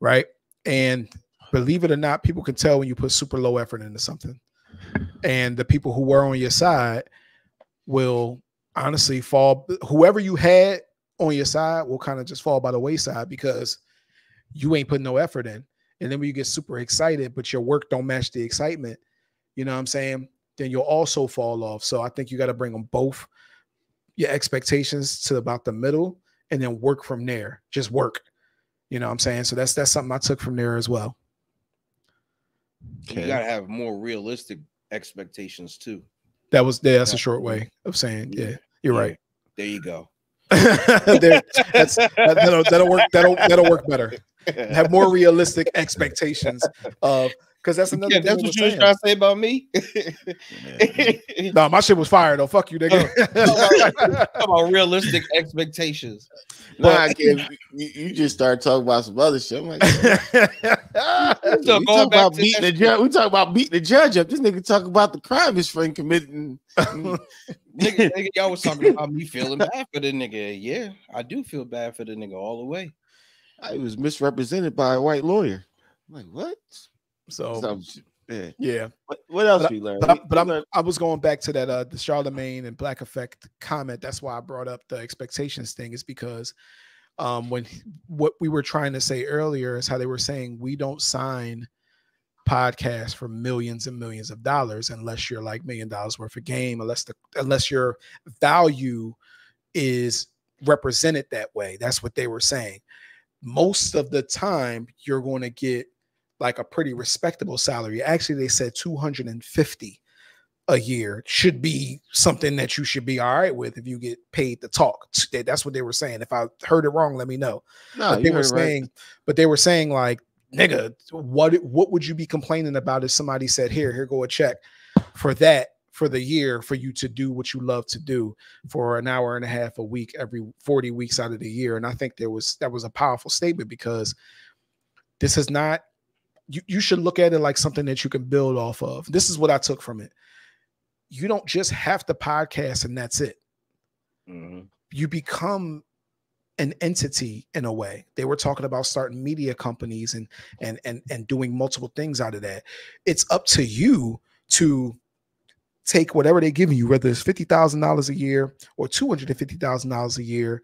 Right. And believe it or not, people can tell when you put super low effort into something. And the people who were on your side will honestly fall. Whoever you had on your side will kind of just fall by the wayside because you ain't putting no effort in. And then when you get super excited, but your work don't match the excitement, you know what I'm saying? Then you'll also fall off. So I think you got to bring them both your expectations to about the middle and then work from there. Just work. You know what I'm saying? So that's that's something I took from there as well. You gotta have more realistic expectations too. That was yeah, that's a short way of saying, yeah, you're Yeah. right. There you go. *laughs* There- that's, that, that'll, that'll work. That'll that'll work better. Have more realistic expectations of Because that's another. Yeah, thing that's what was you was trying to say about me. Yeah. *laughs* No, my shit was fire though. Fuck you, nigga. Talk about realistic expectations. Nah, I can't. You, you just start talking about some other shit. I'm like, *laughs* we talk about beating the judge. We talk about beating the judge up. This nigga talk about the crime his friend committing. nigga, *laughs* nigga, y'all was talking about me feeling bad for the nigga. Yeah, I do feel bad for the nigga all the way. I was misrepresented by a white lawyer. I'm like, what? So shit. Yeah. yeah, What, what else But we learned? but, I, but learned- I was going back to that uh the Charlamagne and Black Effect comment. That's why I brought up the expectations thing. Is because um when what we were trying to say earlier is how they were saying we don't sign podcasts for millions and millions of dollars unless you're like million dollars worth of game, unless the unless your value is represented that way. That's what they were saying. Most of the time, you're going to get like a pretty respectable salary. Actually, they said 250 a year should be something that you should be all right with if you get paid to talk. That's what they were saying. If I heard it wrong, let me know. no, but they were it right. saying, but they were saying like, nigga, what what would you be complaining about if somebody said, here, here go a check for that for the year for you to do what you love to do for an hour and a half a week every 40 weeks out of the year. And I think there was that was a powerful statement because this is not you, you should look at it like something that you can build off of. This is what I took from it. You don't just have to podcast and that's it Mhm. you become an entity in a way. They were talking about starting media companies and and and and doing multiple things out of that. It's up to you to take whatever they're giving you, whether it's fifty thousand dollars a year or two hundred and fifty thousand dollars a year,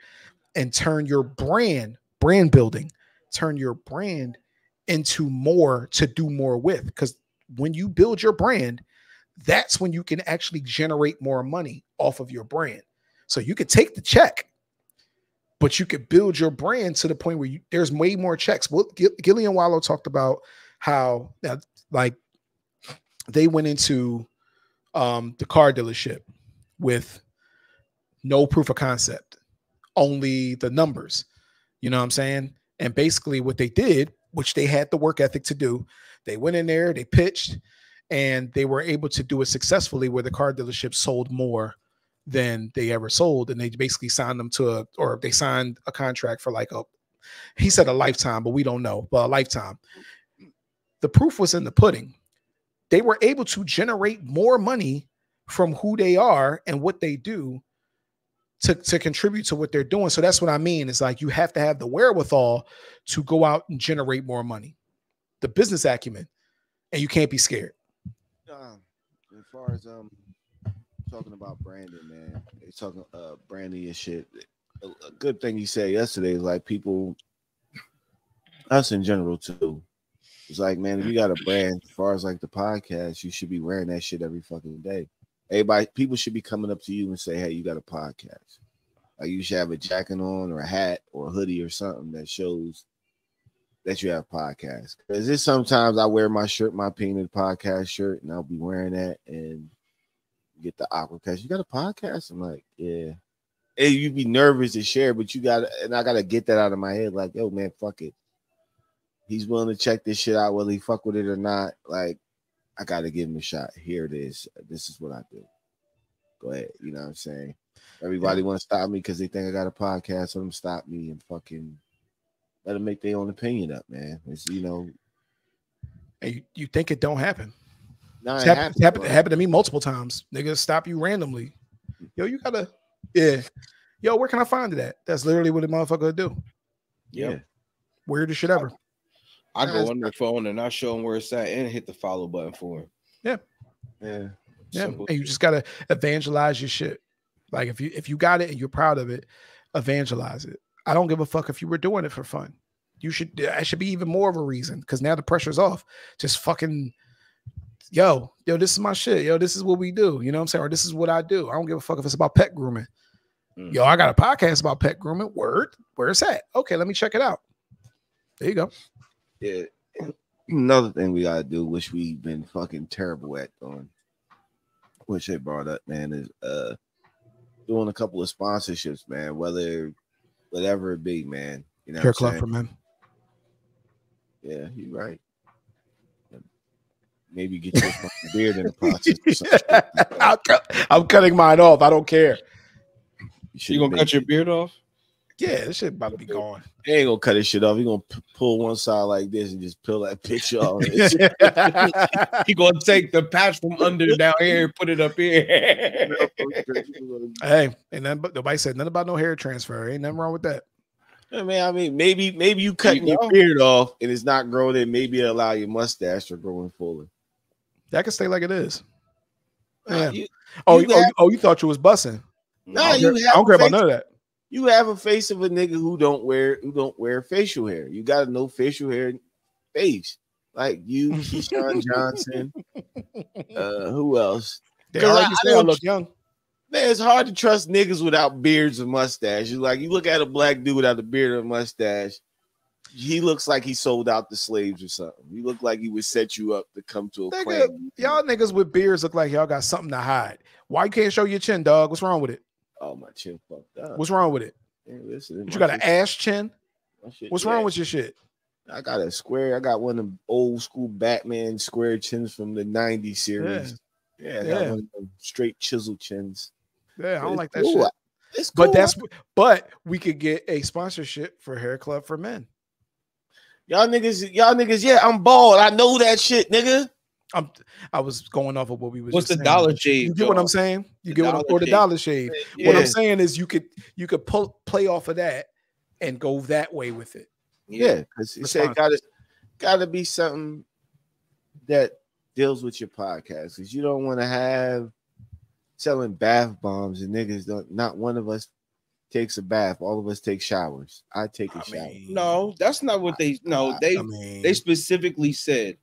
and turn your brand, brand building, turn your brand into more to do more with. Because when you build your brand, that's when you can actually generate more money off of your brand. So you could take the check, but you could build your brand to the point where you, there's way more checks. Well, Gill- Gillie and Wallo talked about how uh, like they went into um, the car dealership with no proof of concept, only the numbers. You know what I'm saying? And basically, what they did, which they had the work ethic to do, they went in there, they pitched, and they were able to do it successfully where the car dealership sold more than they ever sold. And they basically signed them to a or they signed a contract for like a he said a lifetime but we don't know but a lifetime. The proof was in the pudding. They were able to generate more money from who they are and what they do to, to contribute to what they're doing so that's what i mean it's like you have to have the wherewithal to go out and generate more money the business acumen and you can't be scared um, as far as um talking about branding, man, they talking uh branding and shit. A, a good thing you said yesterday is like people, us in general too. It's like, man, if you got a brand, as far as like the podcast, you should be wearing that shit every fucking day. Everybody, people should be coming up to you and say, "Hey, you got a podcast." Like you should have a jacket on or a hat or a hoodie or something that shows that you have podcast. Because it's sometimes I wear my shirt, my painted podcast shirt, and I'll be wearing that and get the awkward question. You got a podcast? I'm like, yeah. And you'd be nervous to share, but you got and I gotta get that out of my head. Like, yo, man, fuck it. He's willing to check this shit out, whether he fuck with it or not. Like, I gotta give him a shot. Here it is. This is what I do. Go ahead. You know what I'm saying? Everybody want to stop me because they think I got a podcast. Let them stop me and fucking let them make their own opinion up, man. It's you know, and you, you think it don't happen nah, It's it happened, happened, bro. happened to me multiple times. Niggas stop you randomly. Yo, you gotta, yeah. Yo, where can I find it at? That's literally what a motherfucker would do. Yeah. Weirdest shit ever. I go on their phone and I show them where it's at and hit the follow button for him. Yeah. Yeah. Simple. And you just gotta evangelize your shit. Like if you if you got it and you're proud of it, evangelize it. I don't give a fuck if you were doing it for fun. You should that should be even more of a reason because now the pressure's off. Just fucking yo, yo, this is my shit. Yo, this is what we do. You know what I'm saying? Or this is what I do. I don't give a fuck if it's about pet grooming. Mm. Yo, I got a podcast about pet grooming. Word, where's that? Okay, let me check it out. There you go. Yeah. Another thing we gotta do, which we've been fucking terrible at doing, which they brought up, man, is uh doing a couple of sponsorships, man. Whether whatever it be, man. You know, Hair what I'm club saying? for men. yeah, you're right. maybe get your fucking beard in the process. or some shit like *laughs* that. I'll cut- I'm cutting mine off. I don't care. You should You gonna cut your beard off? Yeah, this shit about to be gone. He ain't gonna cut his shit off. He gonna p- pull one side like this and just peel that picture off. *laughs* He gonna take the patch from under down here and put it up here. *laughs* hey, and then but nobody said nothing about no hair transfer. Ain't nothing wrong with that. I mean, I mean, maybe maybe you cut You your know. beard off and it's not growing in. Maybe allow your mustache to grow in fuller. That can stay like it is. Nah, Yeah. you, Oh, You oh, have- you- oh, you thought you was bussing. nah, I don't you care, have I don't care about none of that. You have a face of a nigga who don't wear who don't wear facial hair. You got to know facial hair face. Like you, *laughs* Keyshawn Johnson. Uh, who else? They 'Cause I- already I say I look young. Man, it's hard to trust niggas without beards and mustaches. Like you look at a black dude without a beard and mustache, he looks like he sold out the slaves or something. He looked like he would set you up to come to a Nigga, claim. Y'all niggas with beards look like y'all got something to hide. Why you can't show your chin, dog? What's wrong with it? Oh my chin fucked up. What's wrong with it? Listen, you got an shit- ass chin? What's yeah. wrong with your shit? I got a square. I got one of them old school Batman square chins from the '90s series. Yeah, I got Yeah. one of them straight chisel chins. Yeah, I don't like that cool. shit. It's cool. But that's but we could get a sponsorship for Hair Club for Men. y'all niggas. Y'all niggas. Yeah, I'm bald. I know that shit, nigga. I'm I was going off of what we was. What's just the saying. Dollar Shave? You get what I'm saying? You The get what I'm Dollar or the Shave. dollar shave. Yeah. What I'm saying is you could you could pull play off of that and go that way with it. Yeah, because he said got to got to be something that deals with your podcast. Because you don't want to have selling bath bombs and niggas. Don't, not one of us takes a bath. All of us take showers. I take a I shower. mean, No, that's not what they. No, they I mean, they specifically said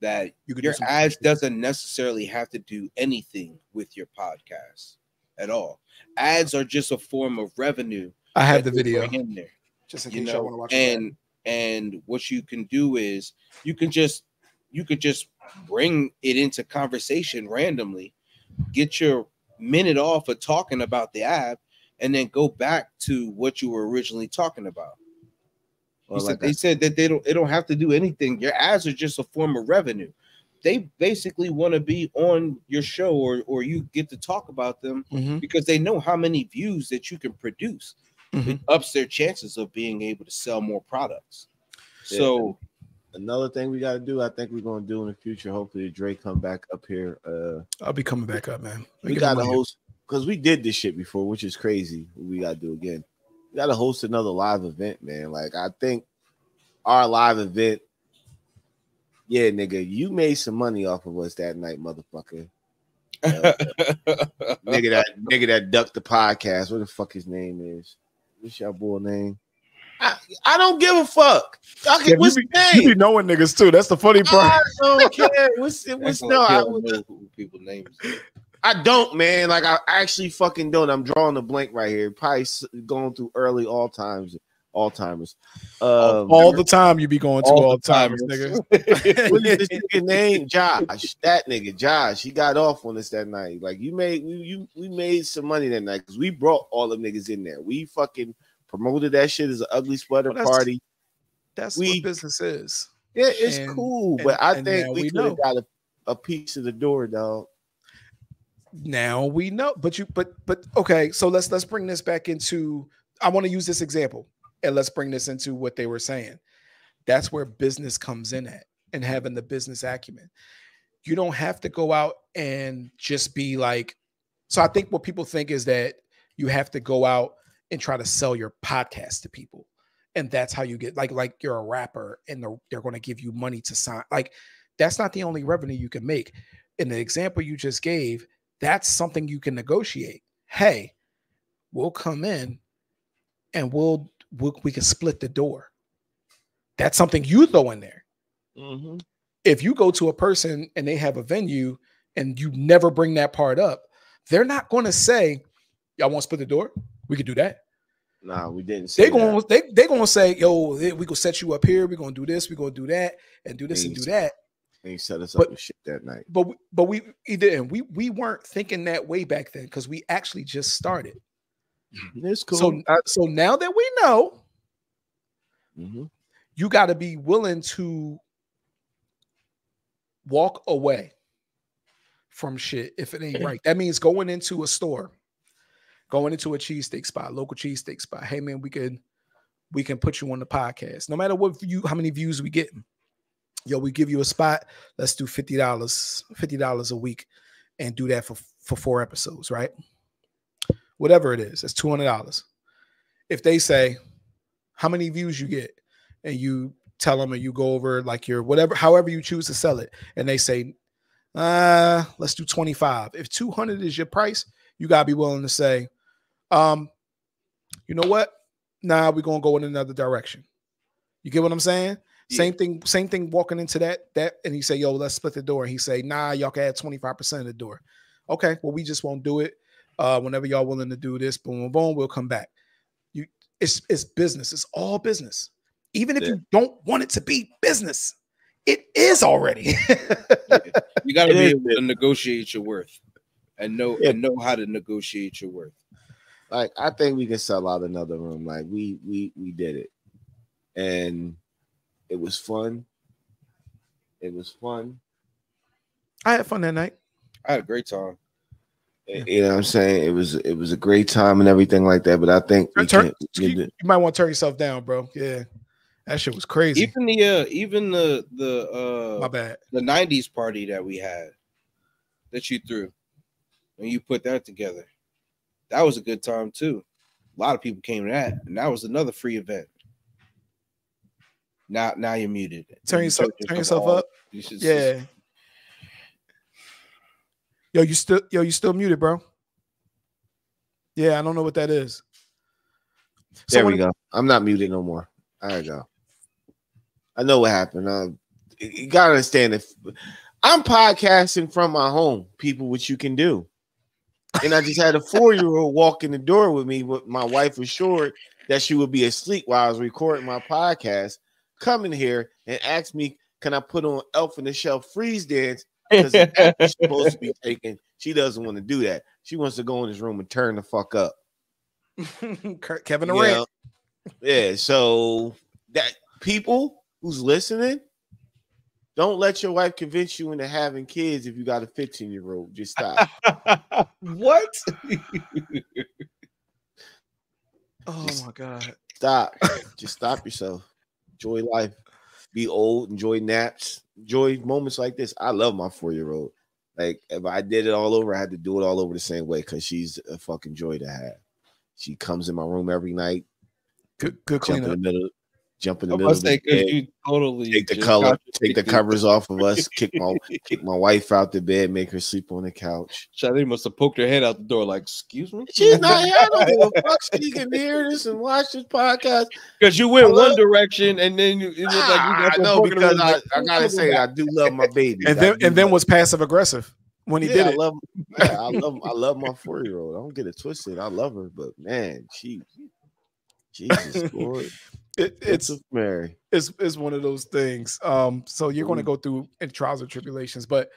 that you your ads doesn't necessarily have to do anything with your podcast at all. Ads are just a form of revenue. I have the video in there. just in you case y'all want to watch it. and and what you can do is you can just you could just bring it into conversation randomly get your minute off of talking about the app and then go back to what you were originally talking about Or He said, like they said that they don't it don't have to do anything your ads are just a form of revenue they basically want to be on your show or or you get to talk about them Mhm, because they know how many views that you can produce mhm. it ups their chances of being able to sell more products. So Another thing we got to do, I think we're gonna do in the future. Hopefully, Drake come back up here. Uh, I'll be coming back up, man. we got to host because we did this shit before, which is crazy. We got to do again. We got to host another live event, man. Like I think our live event. Yeah, nigga, you made some money off of us that night, motherfucker. *laughs* nigga that nigga that ducked the podcast. What the fuck his name is? What's your boy name? I, I don't give a fuck. Y'all can, Yeah, what's you, his be, you name? be knowing niggas too. That's the funny part. I don't care. What's it? What's That's no? I, I don't know who people's names. I don't, man. Like I actually fucking don't. I'm drawing a blank right here. Probably going through early all times, all timers. Um, all the time you be going to all, the timers, nigga. *laughs* what is this *laughs* nigga name? Josh. That nigga, Josh. He got off on us that night. Like you made, you, you we made some money that night because we brought all the niggas in there. We fucking promoted that shit as an ugly sweater Well, that's- party. That's We- what business is. Yeah, it's and- cool, and- but I think we we could have got a, a piece of the door, dog. Now we know, but you, but, but okay. So let's let's bring this back into. I want to use this example, and let's bring this into what they were saying. That's where business comes in at, and having the business acumen. You don't have to go out and just be like. So I think what people think is that you have to go out and try to sell your podcast to people, and that's how you get like like you're a rapper, and they're, they're going to give you money to sign. Like that's not the only revenue you can make. In the example you just gave, that's something you can negotiate. Hey, we'll come in and we'll, we'll we can split the door. That's something you throw in there. Mm-hmm. If you go to a person and they have a venue and you never bring that part up, they're not going to say, "Y'all want to split the door? We could do that." Nah, we didn't. Say They that. going they they going to say, "Yo, we gonna set you up here. We're gonna do this. We're gonna do that, and do this and do Please. That." They set us But- up with shit that night. But we, but we either and we we weren't thinking that way back then because we actually just started. It's cool. So so now that we know, Mhm. you got to be willing to walk away from shit if it ain't *clears throat* right. That means going into a store, going into a cheesesteak spot, local cheesesteak spot. Hey man, we can we can put you on the podcast. No matter what view, how many views we get. Yo, we give you a spot. Let's do $50, $50 a week and do that for, for four episodes, right? Whatever it is, it's $200. If they say, how many views you get, and you tell them, and you go over like your whatever, however you choose to sell it, and they say, uh, let's do 25. If 200 is your price, you gotta be willing to say, um, you know what? Nah, we're gonna go in another direction. You get what I'm saying? Yeah. Same thing, same thing walking into that, that, and he say, Yo, let's split the door. And he say, Nah, y'all can add 25% of the door. Okay, well, we just won't do it. Uh, whenever y'all willing to do this, boom, boom, boom, we'll come back. You it's it's business, it's all business. Even if yeah. you don't want it to be business, it is already. *laughs* you gotta be able to negotiate your worth and know yeah. and know how to negotiate your worth. Like I think we can sell out another room. Like we we we did it. And it was fun. It was fun. I had fun that night. I had a great time. You know what I'm saying? It was it was a great time and everything like that. But I think turn, you, you, might want to turn yourself down, bro. Yeah. That shit was crazy. Even the uh even the the uh my bad the 90s party that we had that you threw when you put that together. That was a good time too. A lot of people came to that, and that was another free event. Now, now you're muted. Turn yourself, turn yourself up. You should, yeah. Yo, you still, yo, you still muted, bro. Yeah, I don't know what that is. So there we go. I'm not muted no more. There we go. I know what happened. Uh, you gotta understand if I'm podcasting from my home, people, what you can do. And I just had a four-year-old walk in the door with me. With my wife was sure that she would be asleep while I was recording my podcast come in here and ask me, can I put on Elf on the Shelf freeze dance? Because she's *laughs* supposed to be taking. She doesn't want to do that. She wants to go in this room and turn the fuck up. *laughs* Kevin Durant. yeah. So that people who's listening, don't let your wife convince you into having kids if you got a 15 year old. Just stop. *laughs* what? oh my god. Stop. Just stop yourself enjoy life, be old, enjoy naps, enjoy moments like this. I love my four year old. Like if I did it all over, I had to do it all over the same way because she's a fucking joy to have. She comes in my room every night. Good, good cleanup. In the middle, jump in the middle of the bed, you totally take the color, take the covers off of us, *laughs* kick my kick my wife out the bed, make her sleep on the couch. Shadi must have poked her head out the door, like, "Excuse me." She's not here. I don't give a *laughs* fuck. She can hear this and watch this podcast because you went one direction and then you, it like you ah, got I know because I, I, gotta say I do love my baby, and then and then was passive aggressive when he yeah, did it. I love, *laughs* yeah, I love, I love my four year old. I don't get it twisted. I love her, but man, she, Jesus Lord it, it's Mary. It's, it's one of those things. Um, so you're going to go through in trials and tribulations, but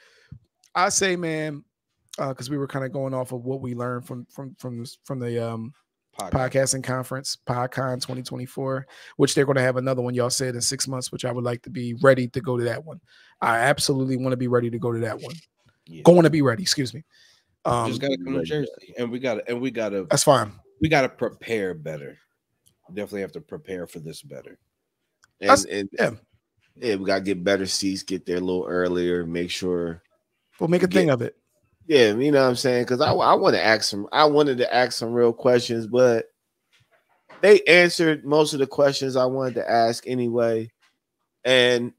I say, man, because uh, we were kind of going off of what we learned from from from from the um Podcast. podcasting conference, PodCon 2024, which they're going to have another one. Y'all said in six months, which I would like to be ready to go to that one. I absolutely want to be ready to go to that one. Yeah. Going to be ready. Excuse me. Um, just got to come to Jersey, and we got to, and we got to. That's fine. We got to prepare better definitely have to prepare for this better. And, and yeah. yeah, we gotta get better seats, get there a little earlier, make sure we'll make a get, thing of it. Yeah, you know what I'm saying? Because I, I want to ask some, I wanted to ask some real questions, but they answered most of the questions I wanted to ask anyway. And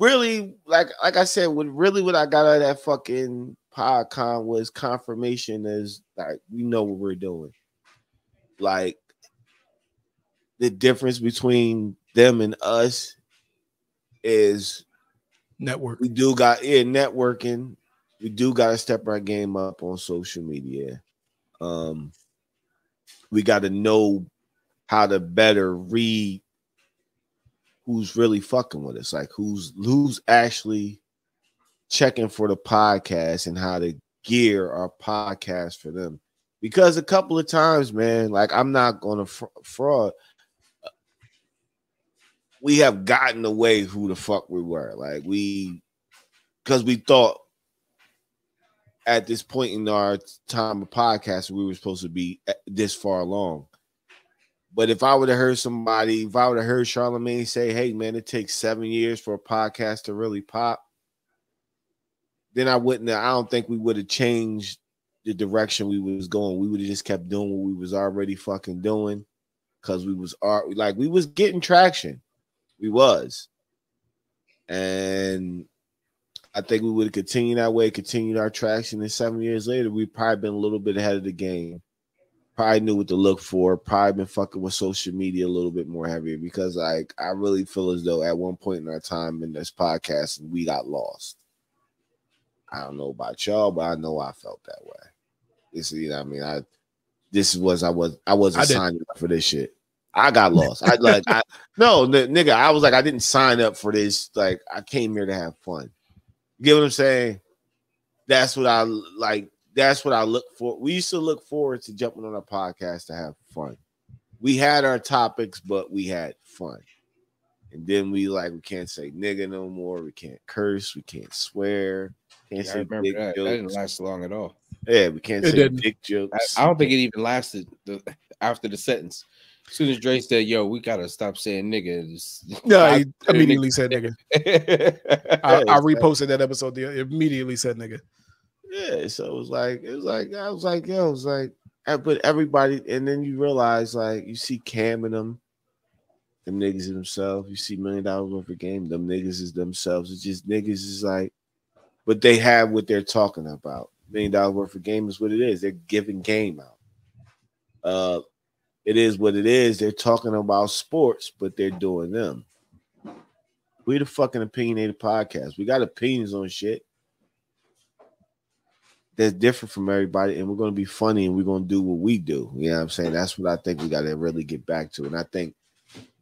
really, like like I said, what really what I got out of that fucking PodCon was confirmation is like we know what we're doing. Like the difference between them and us is network. We do got yeah, networking. We do got to step our game up on social media. Um, we got to know how to better read who's really fucking with us, like who's who's actually checking for the podcast and how to gear our podcast for them. Because a couple of times, man, like I'm not gonna fr- fraud we have gotten away who the fuck we were. Like we because we thought at this point in our time of podcast we were supposed to be eh, this far along. But if I would have heard somebody, if I would have heard Charlamagne say, "Hey, man, it takes seven years for a podcast to really pop," then I wouldn't. I don't think we would have changed the direction we was going. We would have just kept doing what we was already fucking doing, because we was like we was getting traction. We was, and I think we would have continued that way, continued our traction. And seven years later, we probably been a little bit ahead of the game. Probably knew what to look for. Probably been fucking with social media a little bit more heavier because, like, I really feel as though at one point in our time in this podcast, we got lost. I don't know about y'all, but I know I felt that way. This, you know, I mean, I this was I was I wasn't I signing up for this shit. I got *laughs* lost. I like I no n- nigga. I was like I didn't sign up for this. Like I came here to have fun. You get what I'm saying? That's what I like. That's what I look for. We used to look forward to jumping on a podcast to have fun. We had our topics, but we had fun. And then we like we can't say nigga no more. We can't curse. We can't swear. Can't yeah, say big that. jokes. That didn't last long at all. Yeah, we can't it say didn't. big jokes. I, I, don't think it even lasted the, after the sentence. As soon as Dre said, "Yo, we gotta stop saying niggas," no, *laughs* he immediately nigga. said nigga. *laughs* I, I, reposted that episode. He immediately said nigga. Yeah, so it was like it was like I was like, yo, it was like, but everybody, and then you realize like you see Cam and them, them niggas themselves. You see million dollars worth of game, them niggas is themselves. It's just niggas is like, but they have what they're talking about. Million dollars worth of game is what it is. They're giving game out. Uh, it is what it is. They're talking about sports, but they're doing them. We the fucking opinionated podcast. We got opinions on shit that's different from everybody, and we're gonna be funny and we're gonna do what we do. You know what I'm saying? That's what I think we gotta really get back to. And I think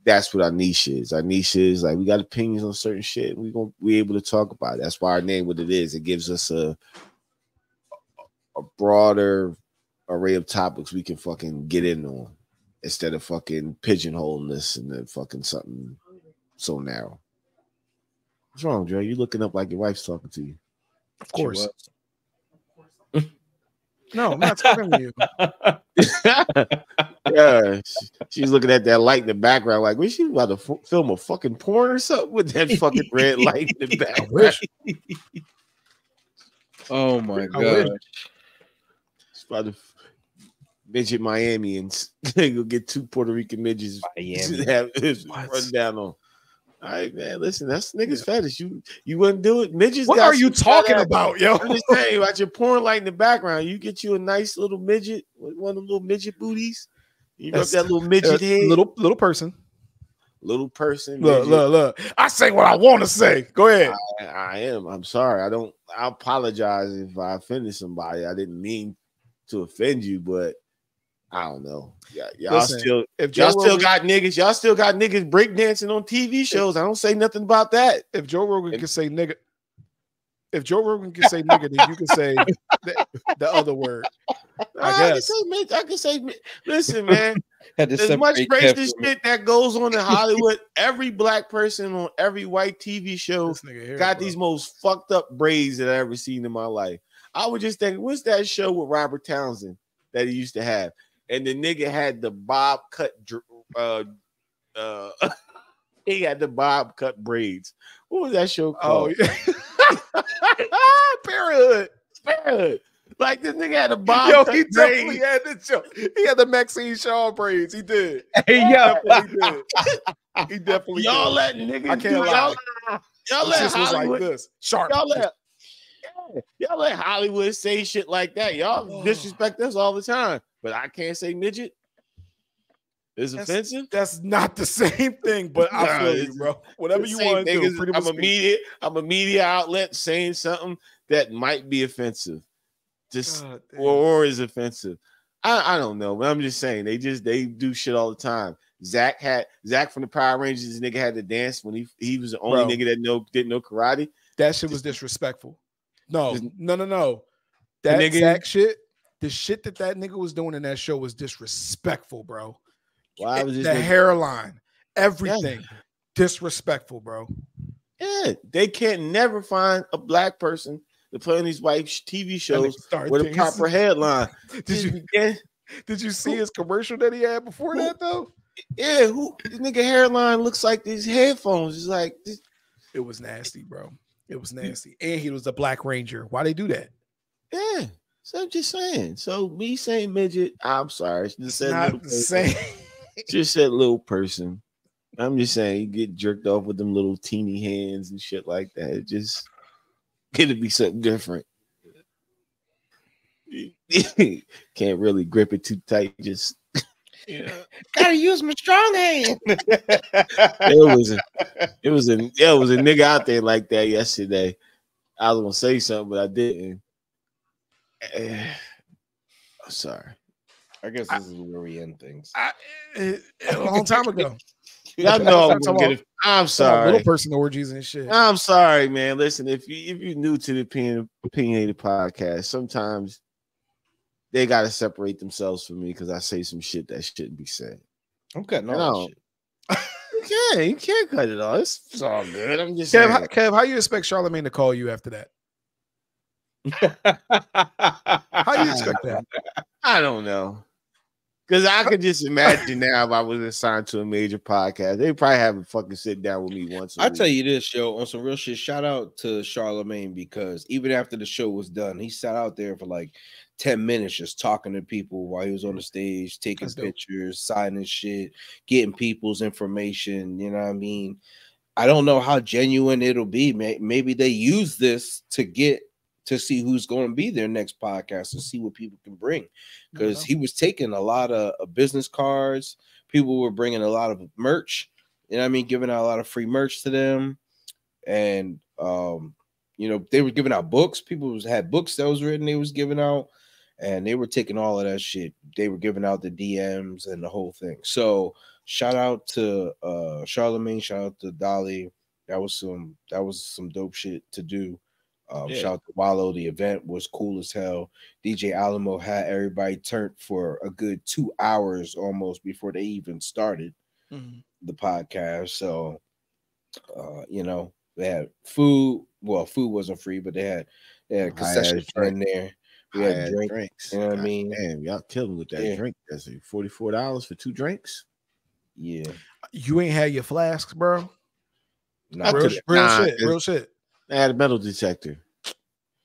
that's what our niche is. Our niche is like we got opinions on certain shit. We're gonna be able to talk about it. That's why our name what it is. It gives us a a broader array of topics we can fucking get in on instead of fucking pigeonholing this and then fucking something so narrow. What's wrong, Joe? You looking up like your wife's talking to you? Of course. *laughs* no, I'm not talking to you. *laughs* yeah, she's looking at that light in the background, like, was she about to f- film a fucking porn or something with that fucking red light in the *laughs* background? oh my god! She's about to midget Miami and *laughs* go get two Puerto Rican midgets Miami. *laughs* have run down on. All right, man. Listen, that's niggas yeah. fetish. You you wouldn't do it. Midgets. What are you talking about, yo? I'm just saying about your porn light in the background. You get you a nice little midget, with one of them little midget booties. You rub that little midget uh, head, little little person, little person. Look, midget. look, look. I say what I want to say. Go ahead. I, I am. I'm sorry. I don't. I apologize if I offended somebody. I didn't mean to offend you, but I don't know. Yeah, y'all Listen, still if y'all still got niggas, y'all still got niggas breakdancing on TV shows. I don't say nothing about that. If Joe Rogan can say nigga, if Joe Rogan can say nigga, then you can say the, the other word. I, I guess. Can say, I can say, listen, man. *laughs* As much racist shit that goes on in Hollywood, every black person on every white TV show here, got bro. these most fucked up braids that I ever seen in my life. I was just thinking, what's that show with Robert Townsend that he used to have? And the nigga had the bob cut uh uh *laughs* he had the bob cut braids. What was that show oh, called? Oh. *laughs* Parenthood. Parenthood. Like this nigga had a bob. Yo, he definitely had the show. He had the Maxine Shaw braids. He did. Hey, yo, he did. *laughs* He definitely. Y'all did. let niggas. I can't lie. Y'all, y'all let Hollywood, like this. Sharp. Y'all let, y'all let Hollywood say shit like that. Y'all oh. disrespect us all the time but I can't say midget. It's that's, offensive. That's not the *laughs* same thing, but I nah, feel you, bro. Whatever you want to do. I'm a media, I'm a media outlet saying something that might be offensive, just or, or is offensive. I, I don't know, but I'm just saying they just they do shit all the time. Zach had Zach from the Power Rangers. Nigga had to dance when he he was the only bro, nigga that know didn't know karate. That shit was disrespectful. No, no, no, no. That nigga, Zach shit the shit that that nigga was doing in that show was disrespectful, bro. Why was the hairline, everything. Yeah. disrespectful, bro. Yeah, they can't never find a black person to play on these white TV shows with a proper headline. *laughs* Did you Yeah, did you see his commercial that he had before that though? yeah, who this nigga hairline looks like these headphones. It's like this, It was nasty, bro. It was nasty. And he was a Black Ranger. Why they do that? yeah. So I'm just saying. So me saying midget, I'm sorry. Just It's said not little the person. same. Just said little person. I'm just saying you get jerked off with them little teeny hands and shit like that. It just it'd be something different. *laughs* Can't really grip it too tight. Just Gotta use my strong hand. *laughs* it was a, it was a yeah, it was a nigga out there like that yesterday. I was gonna say something, but I didn't. Eh, I'm sorry. I guess this is where we end things. I, it- a long time ago. *laughs* Y'all know I'm gonna get. I'm Sorry. Little person orgies and shit. I'm sorry, man. Listen, if you if you're new to the opinion, opinionated podcast, sometimes they gotta separate themselves from me because I say some shit that shouldn't be said. I'm cutting all that You can't, you can't cut it off. It's, all good. I'm just Kev, how, Kev, how you expect Charlamagne to call you after that? Shit. How you *laughs* expect that? I don't know. Cause I could just imagine now if I was assigned to a major podcast, they probably have a fucking sit down with me once. I tell you this, show on some real shit. Shout out to Charlamagne because even after the show was done, he sat out there for like 10 minutes just talking to people while he was on the stage, taking That's dope. pictures, signing shit, getting people's information. You know what I mean? I don't know how genuine it'll be. Maybe they use this to get to see who's going to be their next podcast and see what people can bring because he was taking a lot of, of business cards. People were bringing a lot of merch. You know what I mean? Giving out a lot of free merch to them, and um, you know they were giving out books. People was, had books that was written. They was giving out, and they were taking all of that shit. They were giving out the DMs and the whole thing. So shout out to uh Charlamagne. Shout out to Gillie. That was some that was some dope shit to do. Um, Yeah. Shout out to Wallo. The event was cool as hell. DJ Alamo had everybody turned for a good two hours almost before they even started Mhm. the podcast. So, uh, you know, they had food. Well, food wasn't free, but they had they had I concession had there. We had had drink. drinks. you know what I mean? Damn, y'all killed me with that Yeah. drink. That's it. Forty-four dollars for two drinks. Yeah, You ain't had your flasks, bro. nah, I Real, real nah, shit. Real shit. I had a metal detector.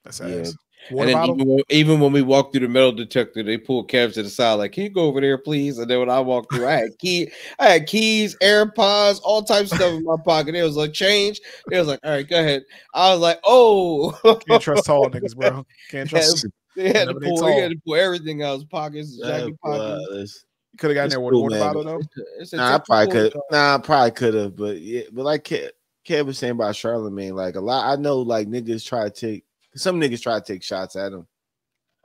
That's Yeah. ass. And Water then even when, even when we walked through the metal detector, they pulled Kev to the side, like, "Can you go over there, please?" And then when I walked through, I had key, I had keys, AirPods, all types of stuff in my pocket. It was like change. It was like, "All right, go ahead." I was like, "Oh." Can't trust tall niggas, bro. *laughs* Can't trust. They had to Whenever they pull, he tall. had to pull everything out of his pockets, his jacket pockets. You could have gotten there with a cool, water man. bottle though. It's a Nah, I typical- probably could. Nah, I probably could have, but yeah, but like Kev, Kev was saying about Charlamagne, like a lot. I know, like niggas try to take some niggas try to take shots at him.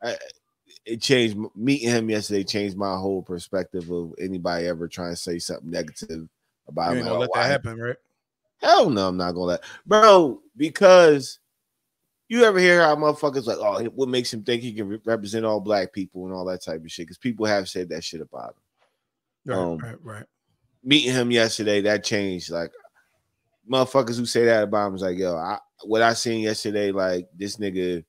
I, it changed meeting him yesterday. Changed my whole perspective of anybody ever trying to say something negative about You him. gonna let that happen, right? Hell no, I'm not gonna let bro because you ever hear how motherfuckers like, oh, what makes him think he can re- represent all black people and all that type of shit? Because people have said that shit about him. Right, Um, right, right. Meeting him yesterday, that changed. Like motherfuckers who say that about him was like, yo, I, what I seen yesterday, like this nigga,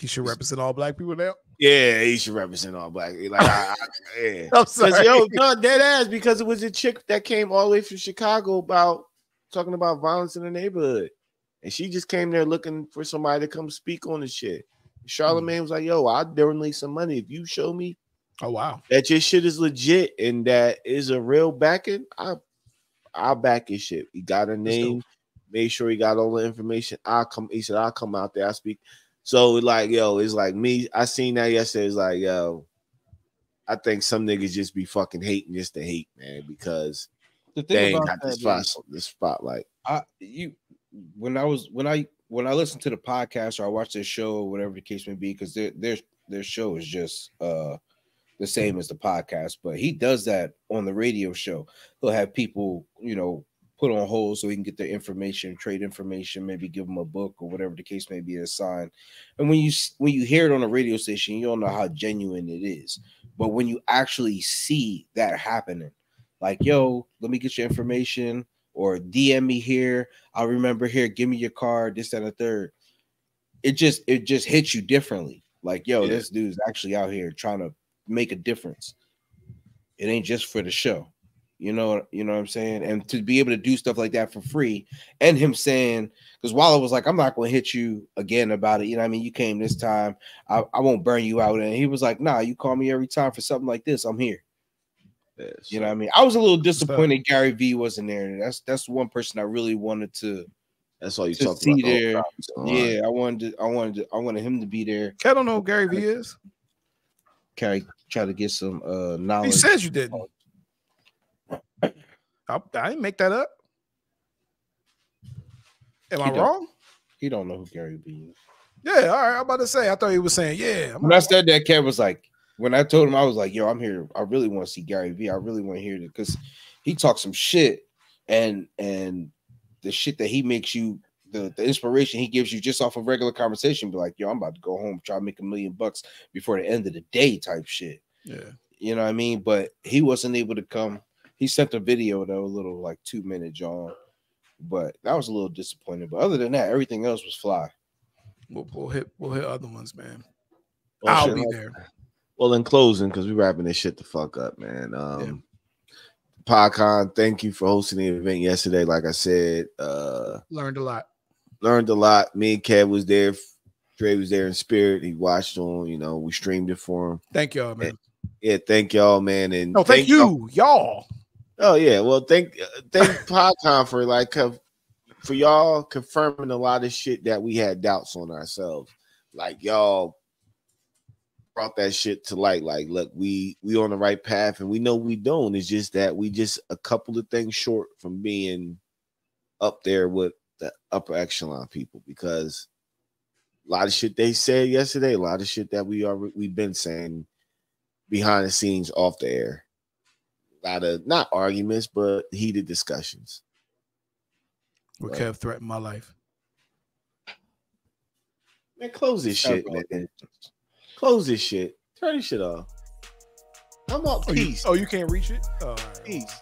He should represent all black people now. yeah, he should represent all black. Like, I, I, yeah. *laughs* I'm Because yo, no, dead ass because it was a chick that came all the way from Chicago about talking about violence in the neighborhood. And she just came there looking for somebody to come speak on the shit. Charlamagne was like, yo, I'll donate some money. If you show me Oh wow. that your shit is legit and that is a real backing, I I'll back his shit. He got a name, made sure he got all the information. I'll come, he said, I'll come out there, I speak. So like, yo, it's like me. I seen that yesterday. It's like, yo, I think some niggas just be fucking hating just to hate, man, because The thing they ain't about got this spot, is- this spotlight. I you when I was when I when I listen to the podcast or I watch their show or whatever the case may be, because their their their show is just uh the same as the podcast, but he does that on the radio show. He'll have people, you know, put on hold so he can get their information, trade information, maybe give them a book or whatever the case may be a sign. And when you when you hear it on a radio station, you don't know how genuine it is. But when you actually see that happening, like, yo, let me get your information or DM me here. I'll remember here, give me your card, this, that, and a third. It just it just hits you differently. Like, yo, Yeah. this dude's actually out here trying to make a difference. It ain't just for the show. You know, you know what I'm saying? And to be able to do stuff like that for free, and him saying, because Wallo was like, I'm not gonna hit you again about it. You know what I mean? You came this time, I, I won't burn you out. And he was like, Nah, you call me every time for something like this, I'm here. Yeah, You know what I mean? I was a little disappointed Gary V wasn't there. That's that's one person I really wanted to that's all you to talked see about. the there. time, so. Yeah, I wanted to, I wanted to, I wanted him to be there. I don't know who Gary V is. Try try to get some uh He says you didn't. I, I didn't make that up. Am He I wrong? he don't know who Gary V is. Yeah, all right. I'm about to say. I thought he was saying, yeah. I'm When I said that, Kev was like, when I told him, I was like, yo, I'm here. I really want to see Gary V. I really want to hear it because he talks some shit and and the shit that he makes you the, the inspiration he gives you just off of regular conversation, be like, yo, I'm about to go home, try to make a million bucks before the end of the day type shit. Yeah. You know what I mean? But he wasn't able to come. He sent a video though, a little like two minute John. But that was a little disappointing. But other than that, everything else was fly. We'll, we'll hit we'll hit other ones, man. Well, I'll be like- there. Well, in closing, because we're wrapping this shit the fuck up, man. Um PodCon, thank you for hosting the event yesterday. Like I said, uh Learned a lot. learned a lot. Me and Kev was there. Dre was there in spirit. He watched on, you know, we streamed it for him. Thank y'all, man. Yeah, thank y'all, man. And No, thank, y'all- you, y'all. Oh yeah, well, thank thank *laughs* PodCon for like for y'all confirming a lot of shit that we had doubts on ourselves. Like y'all brought that shit to light. Like, look, we we on the right path, and we know we don't. It's just that we just a couple of things short from being up there with the upper echelon people because a lot of shit they said yesterday, a lot of shit that we are we've been saying behind the scenes off the air a lot of not arguments, but heated discussions. Where Right. Kev threatened my life. Man, close this shit, man. Close this shit. Turn this shit off. I'm up. Oh you, Peace. oh, you can't reach it? Oh, all right. Peace.